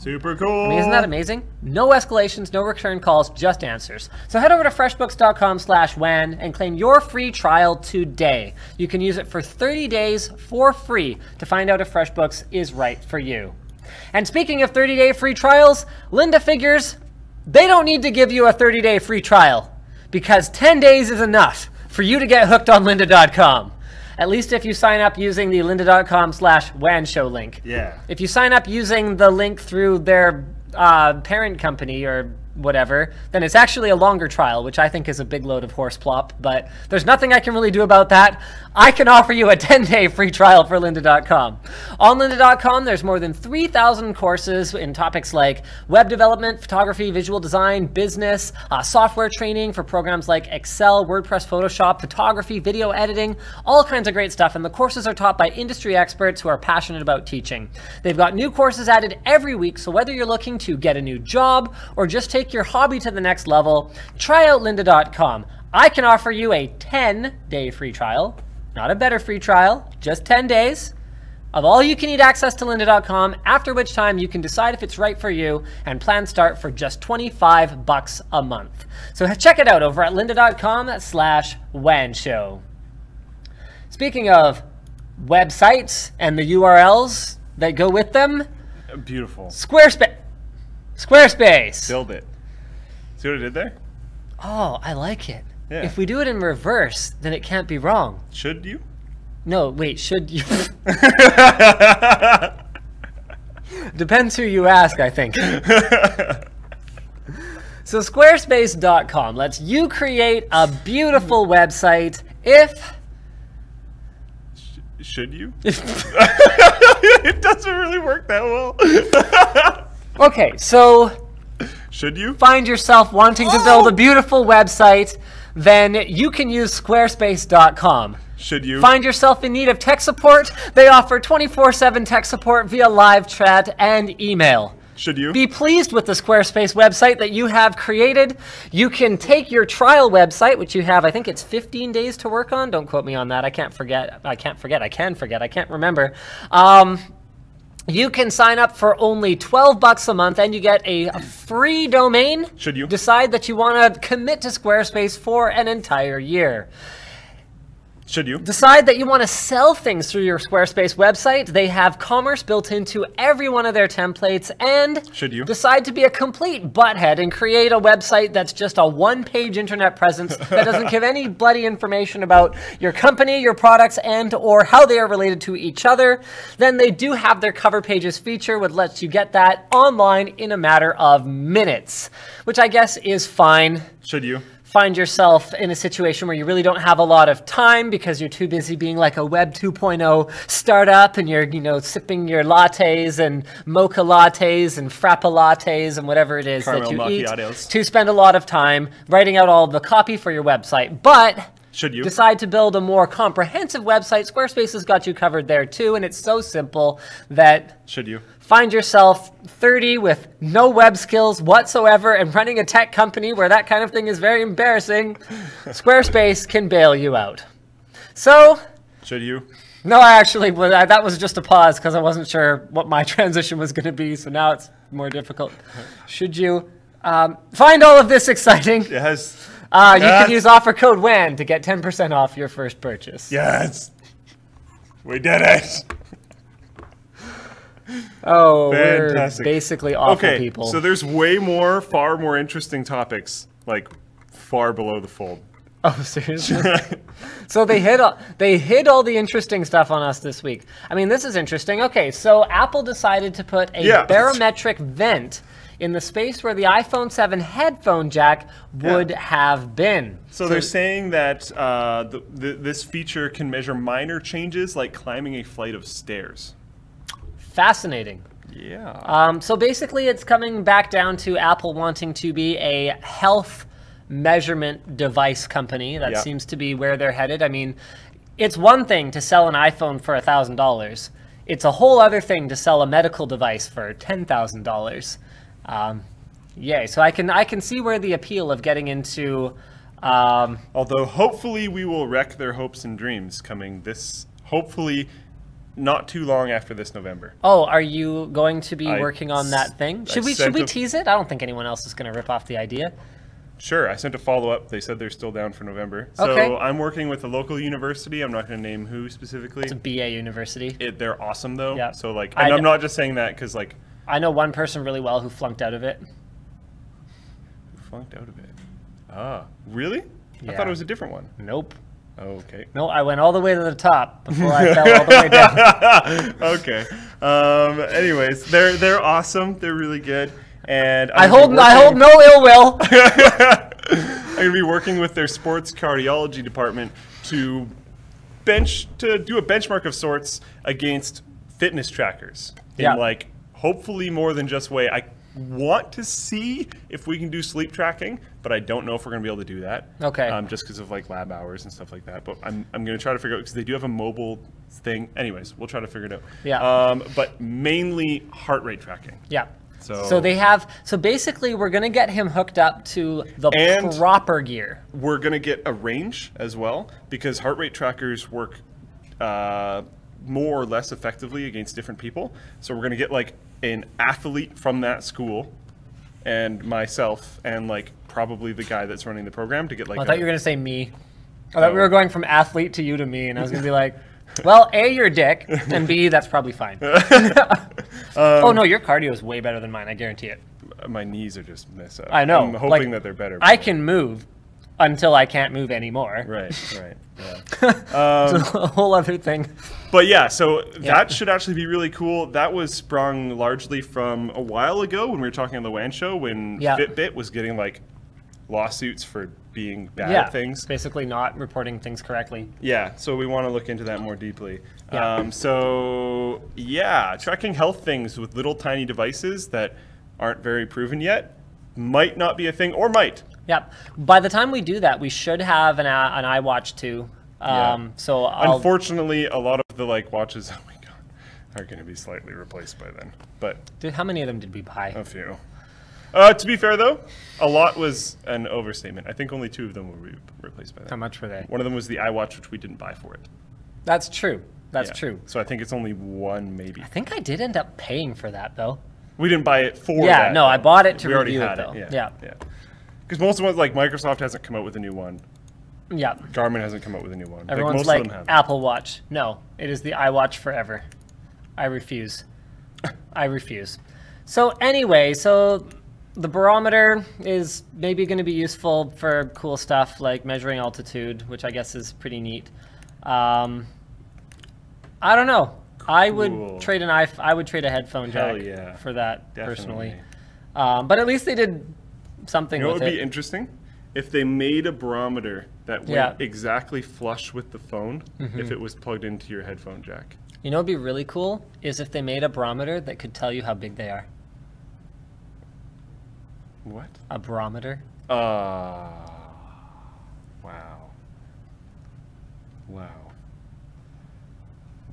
Super cool. I mean, isn't that amazing? No escalations, no return calls, just answers. So head over to freshbooks.com slash WAN and claim your free trial today. You can use it for 30 days for free to find out if FreshBooks is right for you. And speaking of 30-day free trials, Lynda figures they don't need to give you a 30-day free trial because 10 days is enough for you to get hooked on lynda.com. At least if you sign up using the lynda.com slash WAN show link. Yeah. If you sign up using the link through their uh, parent company or whatever, then it's actually a longer trial, which I think is a big load of horse plop, but there's nothing I can really do about that. I can offer you a (laughs) 10-day free trial for lynda.com. On lynda.com, there's more than 3,000 courses in topics like web development, photography, visual design, business, uh, software training for programs like Excel, WordPress, Photoshop, photography, video editing, all kinds of great stuff. And the courses are taught by industry experts who are passionate about teaching. They've got new courses added every week, so whether you're looking to get a new job or just take your hobby to the next level, try out lynda.com. I can offer you a 10 day free trial, not a better free trial, just 10 days of all you can eat access to lynda.com, after which time you can decide if it's right for you and plans start for just 25 bucks a month. So check it out over at lynda.com slash WAN show. Speaking of websites and the URLs that go with them, Beautiful. Squarespace. Squarespace. Build it. See what I did there? Oh, I like it. Yeah. If we do it in reverse, then it can't be wrong. Should you? No, wait, should you? (laughs) Depends who you ask, I think. (laughs) so squarespace.com lets you create a beautiful website if Should you? (laughs) it doesn't really work that well. Okay, so Should you? find yourself wanting to build a beautiful website, then you can use squarespace.com. Should you? Find yourself in need of tech support? They offer 24 7 tech support via live chat and email. Should you? Be pleased with the Squarespace website that you have created. You can take your trial website, which you have, I think it's 15 days to work on. Don't quote me on that. I can't forget. I can't forget. I can forget. I can't remember. Um, you can sign up for only 12 bucks a month and you get a free domain. Should you? Decide that you want to commit to Squarespace for an entire year. Should you? Decide that you want to sell things through your Squarespace website. They have commerce built into every one of their templates. And Should you? decide to be a complete butthead and create a website that's just a one page internet presence (laughs) that doesn't give any bloody information about your company, your products, and or how they are related to each other, then they do have their cover pages feature, which lets you get that online in a matter of minutes, which I guess is fine Should you? Find yourself in a situation where you really don't have a lot of time because you're too busy being like a web 2.0 startup and you're you know sipping your lattes and mocha lattes and frappa lattes and whatever it is that you macchiatos. eat to spend a lot of time writing out all the copy for your website but Should you? decide to build a more comprehensive website squarespace has got you covered there too and it's so simple that Should you? Find yourself 30 with no web skills whatsoever and running a tech company where that kind of thing is very embarrassing, (laughs) Squarespace can bail you out. So, Should you? no, I actually, that was just a pause because I wasn't sure what my (laughs) transition was going to be, so now it's more difficult. (laughs) Should you um, find all of this exciting? Yes. Uh, you Yes. can use offer code WAN to get 10% off your first purchase. Yes. We did it. Oh, Fantastic. we're basically awful Okay. people. So there's way more, far more interesting topics, like far below the fold. Oh, (laughs) seriously? so they hid all, they hid all the interesting stuff on us this week. I mean, this is interesting. Okay, so Apple decided to put a Yeah. barometric vent in the space where the iPhone 7 headphone jack would Yeah. have been. So they're saying that uh, the, the, this feature can measure minor changes like climbing a flight of stairs. Fascinating. Yeah. Um, so basically, it's coming back down to Apple wanting to be a health measurement device company. That Yeah. seems to be where they're headed. I mean, it's one thing to sell an iPhone for thousand dollars. It's a whole other thing to sell a medical device for ten thousand dollars. Um, yay! So I can I can see where the appeal of getting into. Um, Although hopefully we will wreck their hopes and dreams coming this, hopefully not too long after this November. oh, are you going to be I working on that thing? I Should we should we tease it? I don't think anyone else is going to rip off the idea. Sure, I sent a follow up. They said they're still down for November. So Okay. I'm working with a local university. I'm not going to name who specifically. It's a BA university. It, they're awesome though. Yeah. So like, I and d- I'm not just saying that because like, I know one person really well who flunked out of it. Who flunked out of it. Ah, really? I thought it was a different one. Nope. Okay. No, I went all the way to the top before I fell all the way down. (laughs) okay. Um, anyways, they're they're awesome. They're really good. And I I'm gonna hold I hold no ill will. (laughs) I'm gonna be working with their sports cardiology department to bench to do a benchmark of sorts against fitness trackers. In Yeah. like hopefully more than just way. I want to see if we can do sleep tracking, but I don't know if we're gonna be able to do that. Okay. Um, just because of like lab hours and stuff like that. But I'm I'm gonna try to figure out because they do have a mobile thing. Anyways, we'll try to figure it out. Yeah. Um, but mainly heart rate tracking. Yeah. So- So they have so basically we're gonna get him hooked up to the And- proper gear. we're going to get a range as well because heart rate trackers work uh, more or less effectively against different people. So we're going to get like an athlete from that school and myself and like probably the guy that's running the program to get like oh, I thought you were gonna say me. I oh. thought we Oh. were going from athlete to you to me, and I was gonna be like, Well, A, you're a dick, and B, that's probably fine. (laughs) (laughs) oh um, no, your cardio is way better than mine. I guarantee it. My knees are just messed up. I know, I'm hoping like, that they're better. I can move until I can't move anymore. Right, right. (laughs) Yeah. It's a um, whole other thing. But yeah, so Yeah. that should actually be really cool. That was sprung largely from a while ago when we were talking on the WAN show when Yeah. Fitbit was getting like lawsuits for being bad yeah, things. basically not reporting things correctly. Yeah, so we want to look into that more deeply. Yeah. Um, so yeah, tracking health things with little tiny devices that aren't very proven yet might not be a thing, or might. Yep. By the time we do that, we should have an, uh, an iWatch 2. Yeah. Um, So I'll, Unfortunately, a lot of the like watches, (laughs) oh my god, are going to be slightly replaced by then. But Dude, how many of them did we buy? A few. Uh, to be fair, though, a lot was an overstatement. I think only two of them were be replaced by that. How much were they? One of them was the iWatch, which we didn't buy for it. That's true. That's Yeah. true. So I think it's only one, maybe. I think I did end up paying for that though. We didn't buy it for Yeah, that, no, I bought it to we already review it, though. Yeah, Yeah. yeah. Because most of them, like Microsoft hasn't come out with a new one. Yeah. Garmin hasn't come out with a new one. Everyone's most like, of them. Apple Watch. No, it is the iWatch forever. I refuse. (laughs) I refuse. So anyway, so the barometer is maybe going to be useful for cool stuff like measuring altitude, which I guess is pretty neat. Um, I don't know. I would trade an iPh- I would trade a headphone jack yeah. for that personally. Um, but at least they did something You know with would it. be interesting? If they made a barometer that went Yeah. exactly flush with the phone Mm-hmm. if it was plugged into your headphone jack. You know what'd be really cool is if they made a barometer that could tell you how big they are. What? A barometer. Uh, wow. Wow.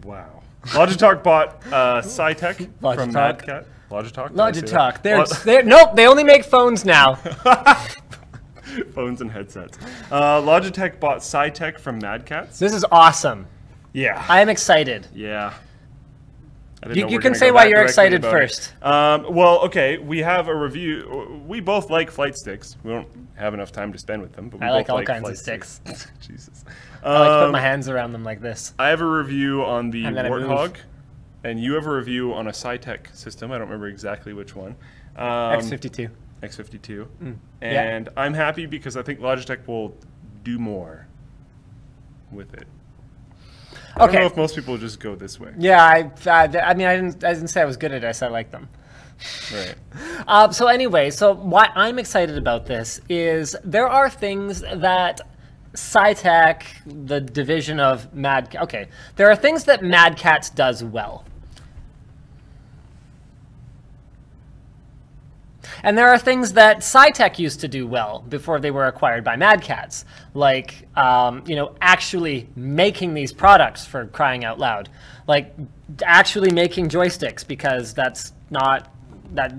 Wow. Logitech bought uh, Saitek (laughs) from. Madcat. Logitech? Did I say that? Logitech. They're, they're nope. They only make phones now. (laughs) phones and headsets. Uh, Logitech bought Saitek from Mad Catz. This is awesome. Yeah. I am excited. yeah. You- you can say why you're excited first. Um, well, okay, we have a review. We both like flight sticks. We don't have enough time to spend with them, but we I both like all like kinds of sticks. (laughs) Jesus. I like to put Um, my hands around them like this. I have a review on the move. Warthog, and you have a review on a Saitek system. I don't remember exactly which one. Um, X52. X52. yeah. And I'm happy because I think Logitech will do more with it. I don't Okay. know if most people just go this way. Yeah, I, I, I mean, I didn't, I didn't say I was good at it. I said I like them. Right. Uh, so anyway, so why I'm excited about this is there are things that Saitek, the division of Mad, okay, there are things that Mad Catz does well. And there are things that Saitek used to do well before they were acquired by Mad Catz, like um, you know actually making these products for crying out loud, like actually making joysticks because that's not that.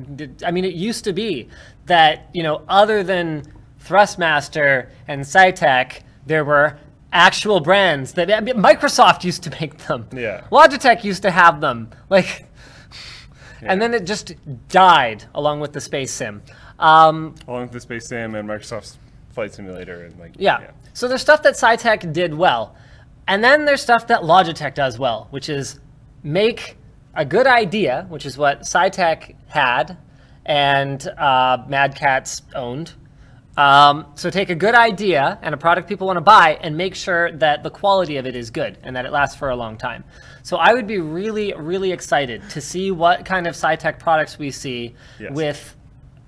I mean, it used to be that you know other than Thrustmaster and Saitek, there were actual brands that I mean, Microsoft used to make them. Yeah. Logitech used to have them. Like and then it just died along with the space sim. Um, Along with the Space Sim and Microsoft's Flight Simulator and like yeah. So there's stuff that Saitek did well, and then there's stuff that Logitech does well, which is make a good idea, which is what Saitek had and uh, Mad Catz owned. Um, so take a good idea and a product people want to buy and make sure that the quality of it is good and that it lasts for a long time. So I would be really, really excited to see what kind of Saitek products we see Yes. with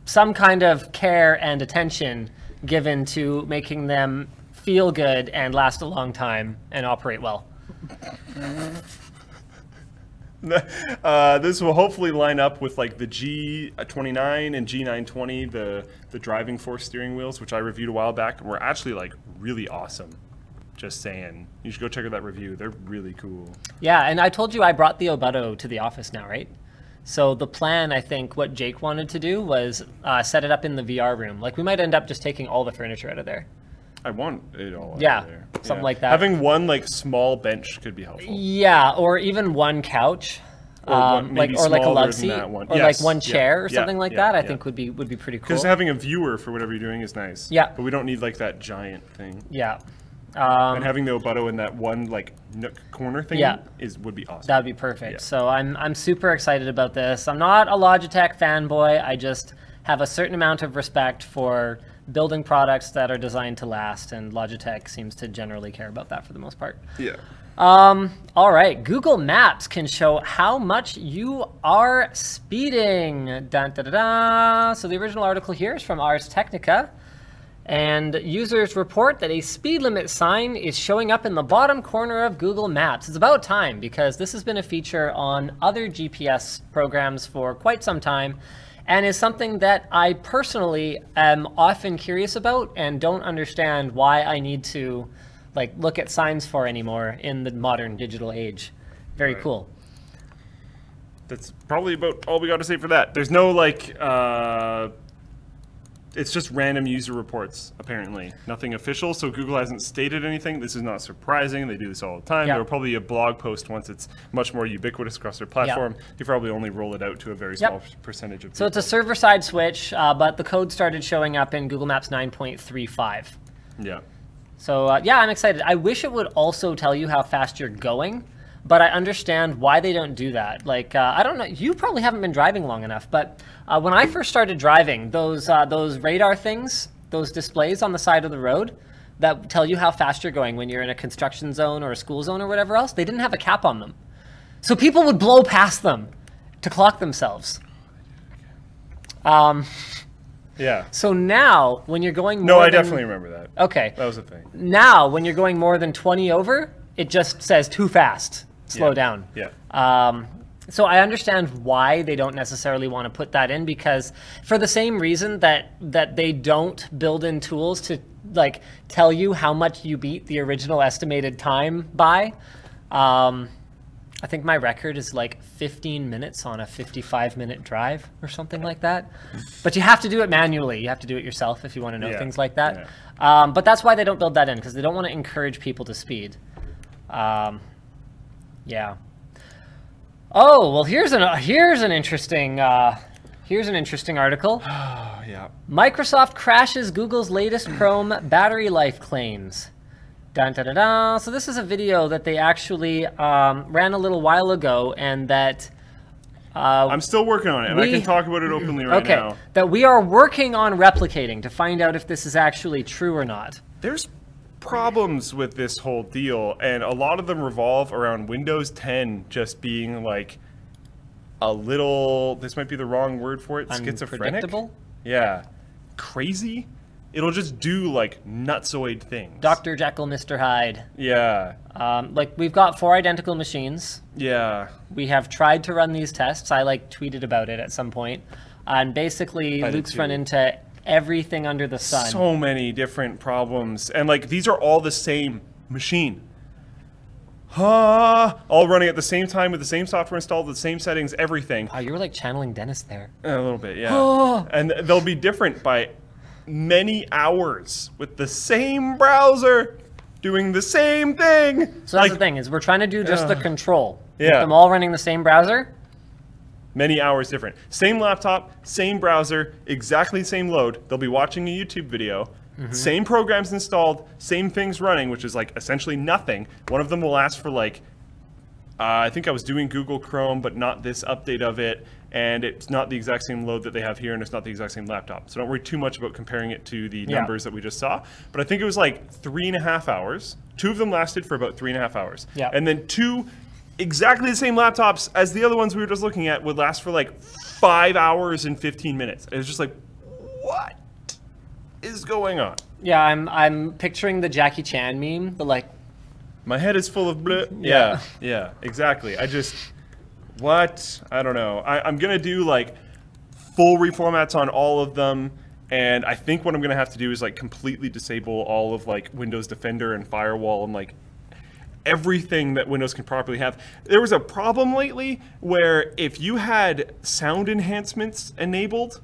some kind of care and attention given to making them feel good and last a long time and operate well. (laughs) Uh, this will hopefully line up with like the G29 and G920, the the driving force steering wheels, which I reviewed a while back, and were actually like really awesome. Just saying, you should go check out that review. They're really cool. Yeah, and I told you I brought the Obutto to the office now, right? So the plan, I think, what Jake wanted to do was uh, set it up in the VR room. Like we might end up just taking all the furniture out of there. I want it all. out Yeah, there. something like that. Having one like small bench could be helpful. Yeah, or even one couch, Or um, like or like a love seat, one. or Yes, like one yeah, chair or yeah, something like yeah, that. I yeah. think would be would be pretty cool. Because having a viewer for whatever you're doing is nice. Yeah. But we don't need like that giant thing. yeah, Um, and having the Obutto in that one like nook corner thing Yeah. is would be awesome. That would be perfect. Yeah. So I'm I'm super excited about this. I'm not a Logitech fanboy. I just have a certain amount of respect for building products that are designed to last, and Logitech seems to generally care about that for the most part. yeah. Um, all right, Google Maps can show how much you are speeding. Dun, da, da, da. So the original article here is from Ars Technica. And users report that a speed limit sign is showing up in the bottom corner of Google Maps. It's about time because this has been a feature on other GPS programs for quite some time and is something that I personally am often curious about and don't understand why I need to like look at signs for anymore in the modern digital age. Very Right. cool. That's probably about all we got to say for that. There's no like uh it's just random user reports apparently. Nothing official, so Google hasn't stated anything. This is not surprising. They do this all the time. Yeah. There will probably be a blog post once it's much more ubiquitous across their platform. They probably only roll it out to a very Yep. small percentage of So it's a server-side switch, uh, but the code started showing up in Google Maps 9.35. yeah. So uh, yeah, I'm excited. I wish it would also tell you how fast you're going, but I understand why they don't do that. Like uh, I don't know, you probably haven't been driving long enough, but uh, when I first started driving, those uh, those radar things, those displays on the side of the road that tell you how fast you're going when you're in a construction zone or a school zone or whatever else, they didn't have a cap on them, so people would blow past them to clock themselves. Um, Yeah. so now when you're going No, I than- definitely remember that. okay That was a thing. now when you're going more than 20 over it just says too fast slow Yeah. down Yeah. um, so i understand why they don't necessarily want to put that in because for the same reason that that they don't build in tools to like tell you how much you beat the original estimated time by um, i think my record is like 15 minutes on a 55 minute drive or something like that but you have to do it manually you have to do it yourself if you want to know Yeah. things like that um, but that's why they don't build that in because they don't want to encourage people to speed. Um, yeah. Oh well, here's an here's an interesting uh, here's an interesting article. (sighs) Yeah. Microsoft crashes Google's latest (clears throat) Chrome battery life claims. Dun, da, da, da. So this is a video that they actually um, ran a little while ago, and that uh, I'm still working on it, and I We- can talk about it openly right okay, now. that we are working on replicating to find out if this is actually true or not. There's problems with this whole deal, and a lot of them revolve around Windows 10 just being like a little. This might be the wrong word for it. Schizophrenic. Yeah, crazy. It'll just do like nutsoid things. Dr. Jekyll, Mr. Hyde. Yeah, Um, like we've got four identical machines. yeah. We have tried to run these tests. I like tweeted about it at some point, and basically I Luke's run into everything under the sun. So many different problems, and like these are all the same machine. Huh? All running at the same time with the same software installed, the same settings, everything. wow, you were like channeling Dennis there. A little bit, yeah. Oh. and they'll be different by many hours with the same browser doing the same thing. So that's like the thing is we're trying to do just the control. With Yeah. them all running the same browser. Many hours different. Same laptop, same browser, exactly same load. They'll be watching a YouTube video. Mm-hmm. Same programs installed, same things running, which is like essentially nothing. One of them will last for like uh, I think I was doing Google Chrome, but not this update of it, and it's not the exact same load that they have here, and it's not the exact same laptop. So don't worry too much about comparing it to the Yeah. numbers that we just saw. But I think it was like three and a half hours. Two of them lasted for about three and a half hours. Yeah. And then two exactly the same laptops as the other ones we were just looking at would last for like five hours and 15 minutes. It was just like, what is going on? Yeah, I'm I'm picturing the Jackie Chan meme, the like My head is full of bleh. Yeah, yeah, exactly. I just, what? I don't know. I, I'm gonna do like full reformats on all of them, and I think what I'm gonna have to do is like completely disable all of like Windows Defender and Firewall and like everything that Windows can properly have. There was a problem lately where if you had sound enhancements enabled,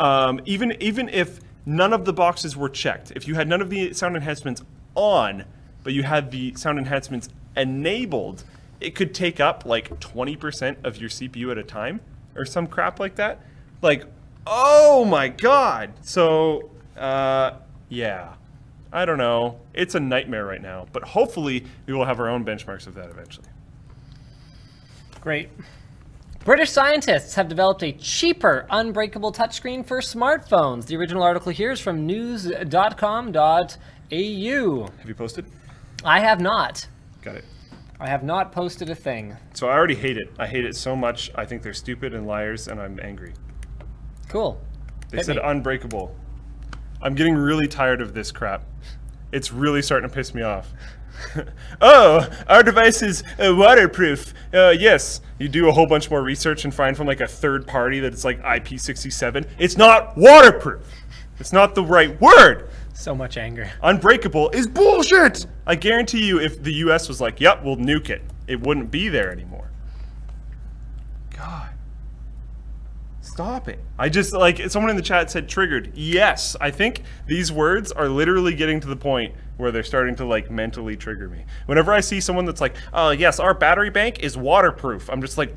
um, even even if none of the boxes were checked, if you had none of the sound enhancements on, but you had the sound enhancements enabled, it could take up like 20% of your CPU at a time or some crap like that. Like, oh my god. So, uh, yeah. I don't know. It's a nightmare right now, but hopefully we will have our own benchmarks of that eventually. Great. British scientists have developed a cheaper, unbreakable touchscreen for smartphones. The original article here is from news.com.au. Have you posted? I have not. Got it. I have not posted a thing. So I already hate it. I hate it so much. I think they're stupid and liars, and I'm angry. Cool. They Hit said me. unbreakable. I'm getting really tired of this crap. It's really starting to piss me off. (laughs) oh, our device is uh, waterproof. Uh, yes, you do a whole bunch more research and find from like a third party that it's like IP67. It's not waterproof. It's not the right word. So much anger. Unbreakable is bullshit. I guarantee you, if the U.S. was like, "Yep, we'll nuke it," it wouldn't be there anymore. God, stop it! I just like someone in the chat said triggered. Yes, I think these words are literally getting to the point where they're starting to like mentally trigger me. Whenever I see someone that's like, "Oh, yes, our battery bank is waterproof," I'm just like,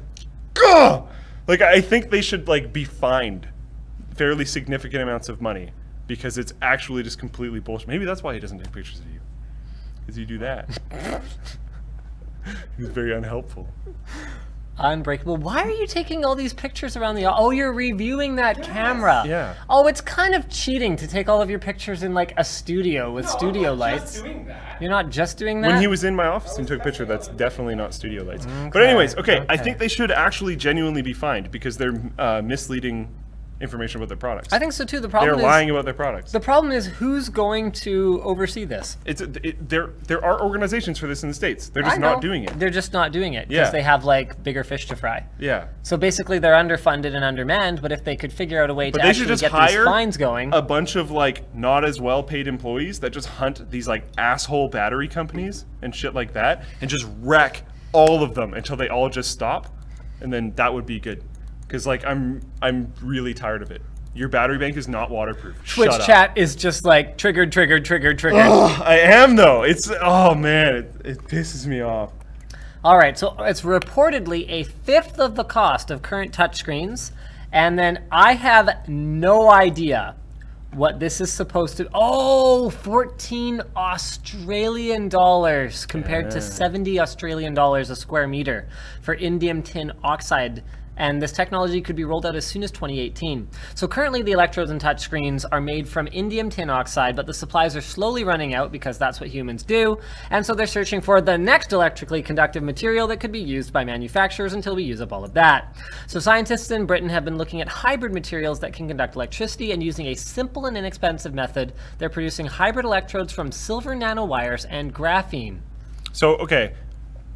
"Gah!" Like I think they should like be fined fairly significant amounts of money because it's actually just completely bullshit. Maybe that's why he doesn't take pictures of you. Because you do that. (laughs) He's very unhelpful. Unbreakable. Why are you taking all these pictures around the? Oh, you're reviewing that camera. Yeah. Oh, it's kind of cheating to take all of your pictures in like a studio with studio lights. You're not just doing that. When he was in my office and took a picture, that's definitely not studio lights. But anyways, okay, I think they should actually genuinely be fined because they're uh, misleading information about their products. I think so too. The problem they're is lying about their products. the problem is who's going to oversee this. It's it, there. There are organizations for this in the states. They're just not doing it. They're just not doing it because Yeah. they have like bigger fish to fry. Yeah. So basically, they're underfunded and undermanned. But if they could figure out a way But to actually just get hire these fines going, a bunch of like not as well paid employees that just hunt these like asshole battery companies and shit like that and just wreck all of them until they all just stop and then that would be good because like i'm i'm really tired of it your battery bank is not waterproof Twitch Shut up. chat is just like triggered, triggered, triggered, triggered. Ugh, i am though it's oh man it, it pisses me off All right, so it's reportedly a fifth of the cost of current touchscreens, and then I have no idea what this is supposed to. Oh, 14 Australian dollars compared to 70 Australian dollars a square meter for indium tin oxide. And this technology could be rolled out as soon as 2018. So currently, the electrodes and touchscreens are made from indium tin oxide, but the supplies are slowly running out because that's what humans do. And so they're searching for the next electrically conductive material that could be used by manufacturers until we use up all of that. So scientists in Britain have been looking at hybrid materials that can conduct electricity, and using a simple and inexpensive method, they're producing hybrid electrodes from silver nanowires and graphene. so okay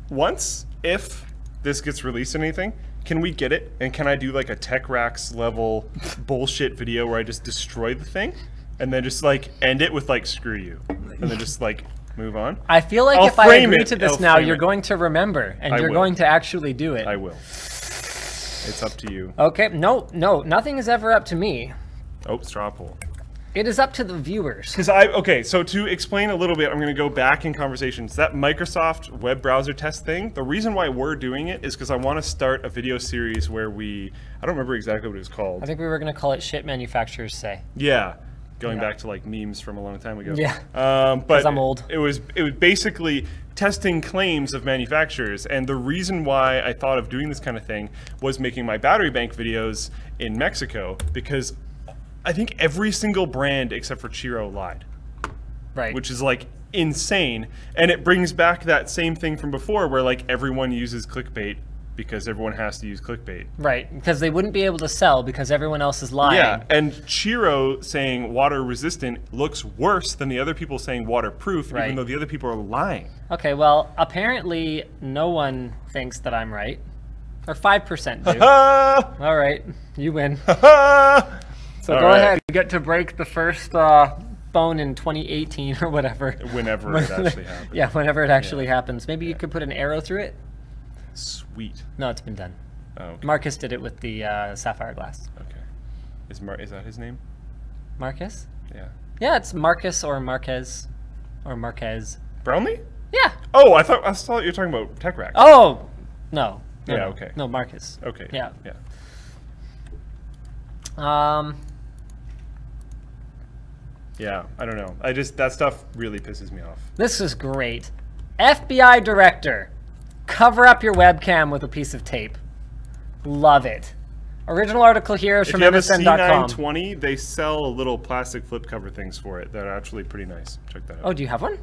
once if this gets released in anything can we get it and can i do like a TechRax level bullshit video where i just destroy the thing and then just like end it with like screw you and then just like move on I feel like I'll if I agree it. to this I'll now, you're it. going to remember, and I you're will. going to actually do it. i will it's up to you Okay, no, no, nothing is ever up to me. oh straw poll It is up to the viewers. Because I okay, so to explain a little bit, I'm going to go back in conversations. That Microsoft web browser test thing. The reason why we're doing it is because I want to start a video series where we. I don't remember exactly what it was called. I think we were going to call it shit manufacturers say. Yeah, going Yeah. back to like memes from a long time ago. Yeah. Um, but I'm old. It was it was basically testing claims of manufacturers, and the reason why I thought of doing this kind of thing was making my battery bank videos in Mexico because I think every single brand except for Chiro lied Right. which is like insane. And it brings back that same thing from before where like everyone uses clickbait because everyone has to use clickbait. right, because they wouldn't be able to sell because everyone else is lying. Yeah, and Chiro saying water resistant looks worse than the other people saying waterproof, Right. even though the other people are lying. Okay, well, apparently no one thinks that I'm right. Or 5% do. (laughs) All right, you win. (laughs) So All go right. ahead. You get to break the first uh, phone in 2018 or whatever. Whenever it (laughs) actually happens. Yeah, whenever it actually happens. Maybe you could put an arrow through it? Sweet. No, it's been done. Oh, okay. Marcus did it with the uh, sapphire glass. okay. Is Mar- is that his name? Marcus? Yeah. Yeah, it's Marcus or Marquez or Marquez. Brownlee? Yeah. Oh, I thought I thought you were talking about Tech Rack. Oh, no. no Yeah, no. okay. No, Marcus. Okay. Yeah. Yeah. Um. Yeah, I don't know. I just that stuff really pisses me off. This is great. FBI director, cover up your webcam with a piece of tape. Love it. Original article here is If from MSN.com. C920, they sell little plastic flip cover things for it that are actually pretty nice. Check that out. Oh, do you have one?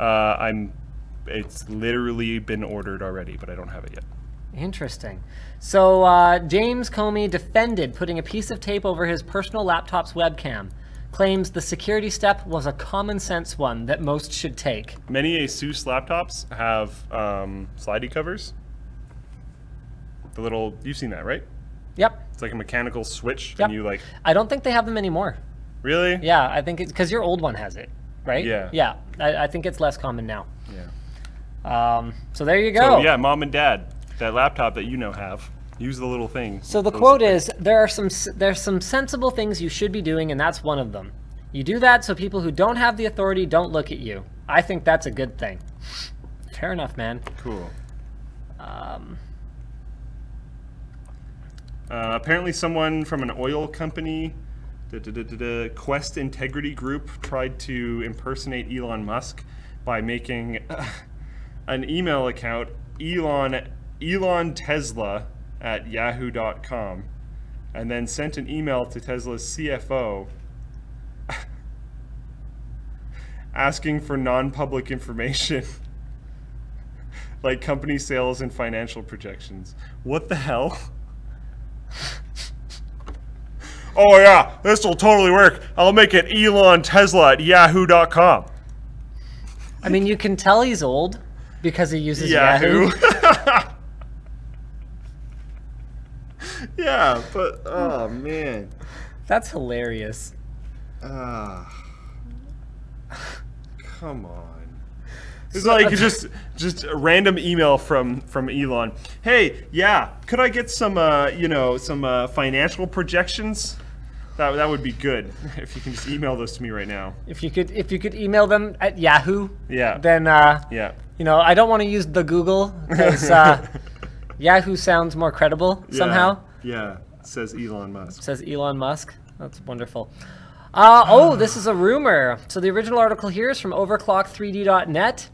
Uh, I'm. It's literally been ordered already, but I don't have it yet. Interesting. So uh, James Comey defended putting a piece of tape over his personal laptop's webcam. Claims the security step was a common sense one that most should take. Many ASUS laptops have um, slidey covers. The little, you've seen that, right? Yep. It's like a mechanical switch, Yep. and you like, I don't think they have them anymore. really? Yeah, I think it's because your old one has it, right? Yeah. Yeah. I, I think it's less common now. Yeah. Um, so there you go. So yeah, mom and dad, that laptop that you know have, use the little thing. So the Those- quote is there are some there's some sensible things you should be doing and that's one of them. You do that so people who don't have the authority don't look at you. I think that's a good thing. Fair enough, man. Cool. Um, Uh, apparently, someone from an oil company, da, da, da, Quest Integrity Group, tried to impersonate Elon Musk by making (laughs) an email account, Elon Elon Tesla at Yahoo.com, and then sent an email to Tesla's CFO (laughs) asking for non-public information. (laughs) like company sales and financial projections. What the hell? (laughs) oh yeah, this will totally work. I'll make it Elon Tesla at yahoo.com. I mean, you can tell he's old because he uses Yahoo. Yahoo. Yeah, but oh man. That's hilarious. Ah. Come on. It's like (laughs) just just a random email from from Elon. Hey, yeah, could I get some uh, you know, some uh, financial projections? That that would be good (laughs) if you can just email those to me right now. If you could if you could email them at Yahoo, Yeah. then uh, Yeah. you know I don't want to use the Google because uh, (laughs) Yahoo sounds more credible somehow. Yeah. Says Elon Musk. says Elon Musk. That's wonderful. Uh, oh, (sighs) this is a rumor. So the original article here is from overclock3d.net.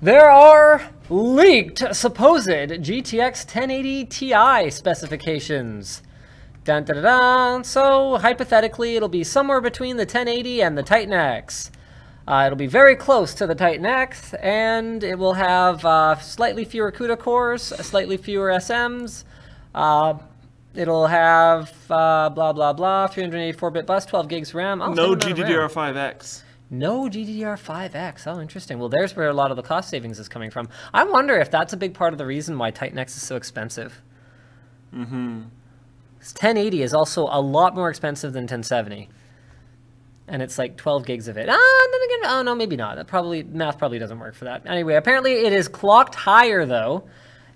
There are leaked supposed GTX 1080 Ti specifications. Dun, dun, dun. So hypothetically, it'll be somewhere between the 1080 and the Titan X. Uh, it'll be very close to the Titan X, and it will have uh, slightly fewer CUDA cores, slightly fewer SMs. Uh, it'll have uh, blah blah blah, 384-bit bus, 12 gigs RAM. Oh, No same amount of RAM. GDDR5X. No GDDR5X. Oh, interesting. Well, there's where a lot of the cost savings is coming from. I wonder if that's a big part of the reason why Titan X is so expensive. Mm-hmm. 1080 is also a lot more expensive than 1070. And it's like 12 gigs of it. Ah, and then again, oh no, maybe not. That probably math probably doesn't work for that. Anyway, apparently it is clocked higher though,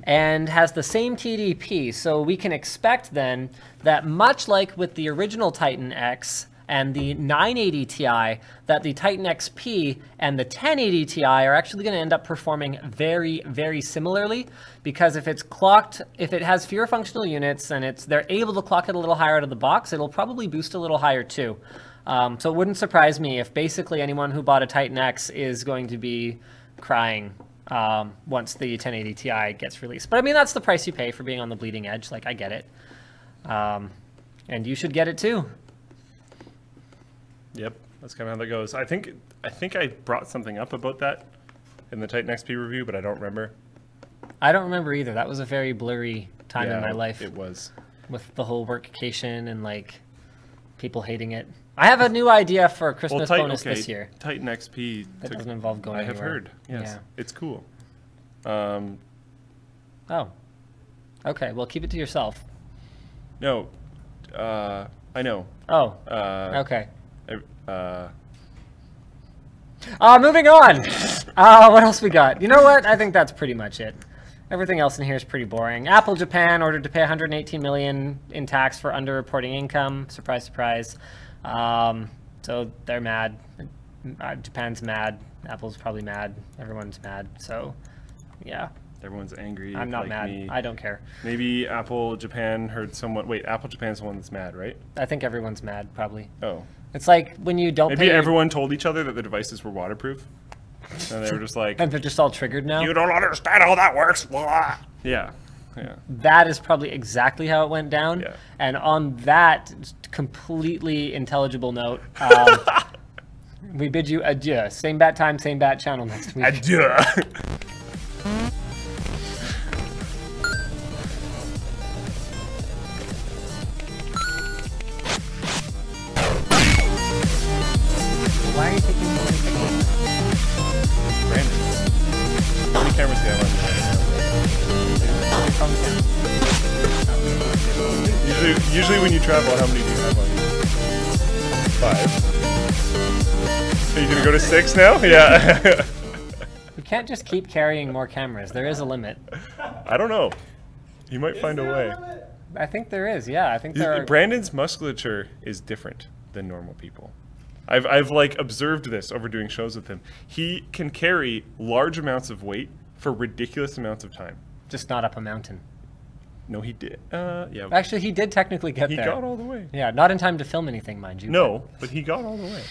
and has the same TDP. So we can expect then that much like with the original Titan X and the 980 Ti, that the Titan XP and the 1080 Ti are actually going to end up performing very, very similarly. Because if it's clocked, if it has fewer functional units and it's they're able to clock it a little higher out of the box, it'll probably boost a little higher too. Um, so it wouldn't surprise me if basically anyone who bought a Titan X is going to be crying um, once the 1080 Ti gets released. But I mean, that's the price you pay for being on the bleeding edge. Like, I get it. Um, and you should get it too. Yep, that's kind of how that goes. I think I think I brought something up about that in the Titan XP review, but I don't remember. I don't remember either. That was a very blurry time in my life It was. with the whole workcation and like people hating it. I have a new idea for a Well, Christmas Titan, bonus okay, this year Titan XP. that doesn't involve going I have anywhere. heard. Yes, Yeah. it's cool. Um, Oh. Okay. Well, keep it to yourself. no, uh, I know. Oh. Uh, Okay. Uh, Uh, moving on. (laughs) Uh, what else we got? You know what? I think that's pretty much it. Everything else in here is pretty boring. Apple Japan ordered to pay 118 million in tax for underreporting income. Surprise, surprise. Um, so they're mad. Uh, Japan's mad. Apple's probably mad. Everyone's mad. So, yeah, everyone's angry. I'm not like mad. Me. I don't care. Maybe Apple Japan heard someone. Wait, Apple Japan's the one that's mad, right? I think everyone's mad, probably. Oh, It's like when you don't Maybe pay your- everyone told each other that the devices were waterproof, and they were just like, and they're just all triggered now. "You don't understand how that works." Blah. Yeah, yeah. That is probably exactly how it went down. Yeah. And on that completely intelligible note, um, (laughs) we bid you adieu. Same bat time, same bat channel next week. Adieu. (laughs) go to now? Yeah. We can't just keep carrying more cameras. There is a limit. I don't know. You might find a way. I think there is. Yeah, I think there are. Brandon's musculature is different than normal people. I've, I've like observed this over doing shows with him. He can carry large amounts of weight for ridiculous amounts of time. Just not up a mountain. No, he did. Uh, yeah. Actually, he did technically get he there. He got all the way. Yeah, not in time to film anything, mind you. No, but he got all the way.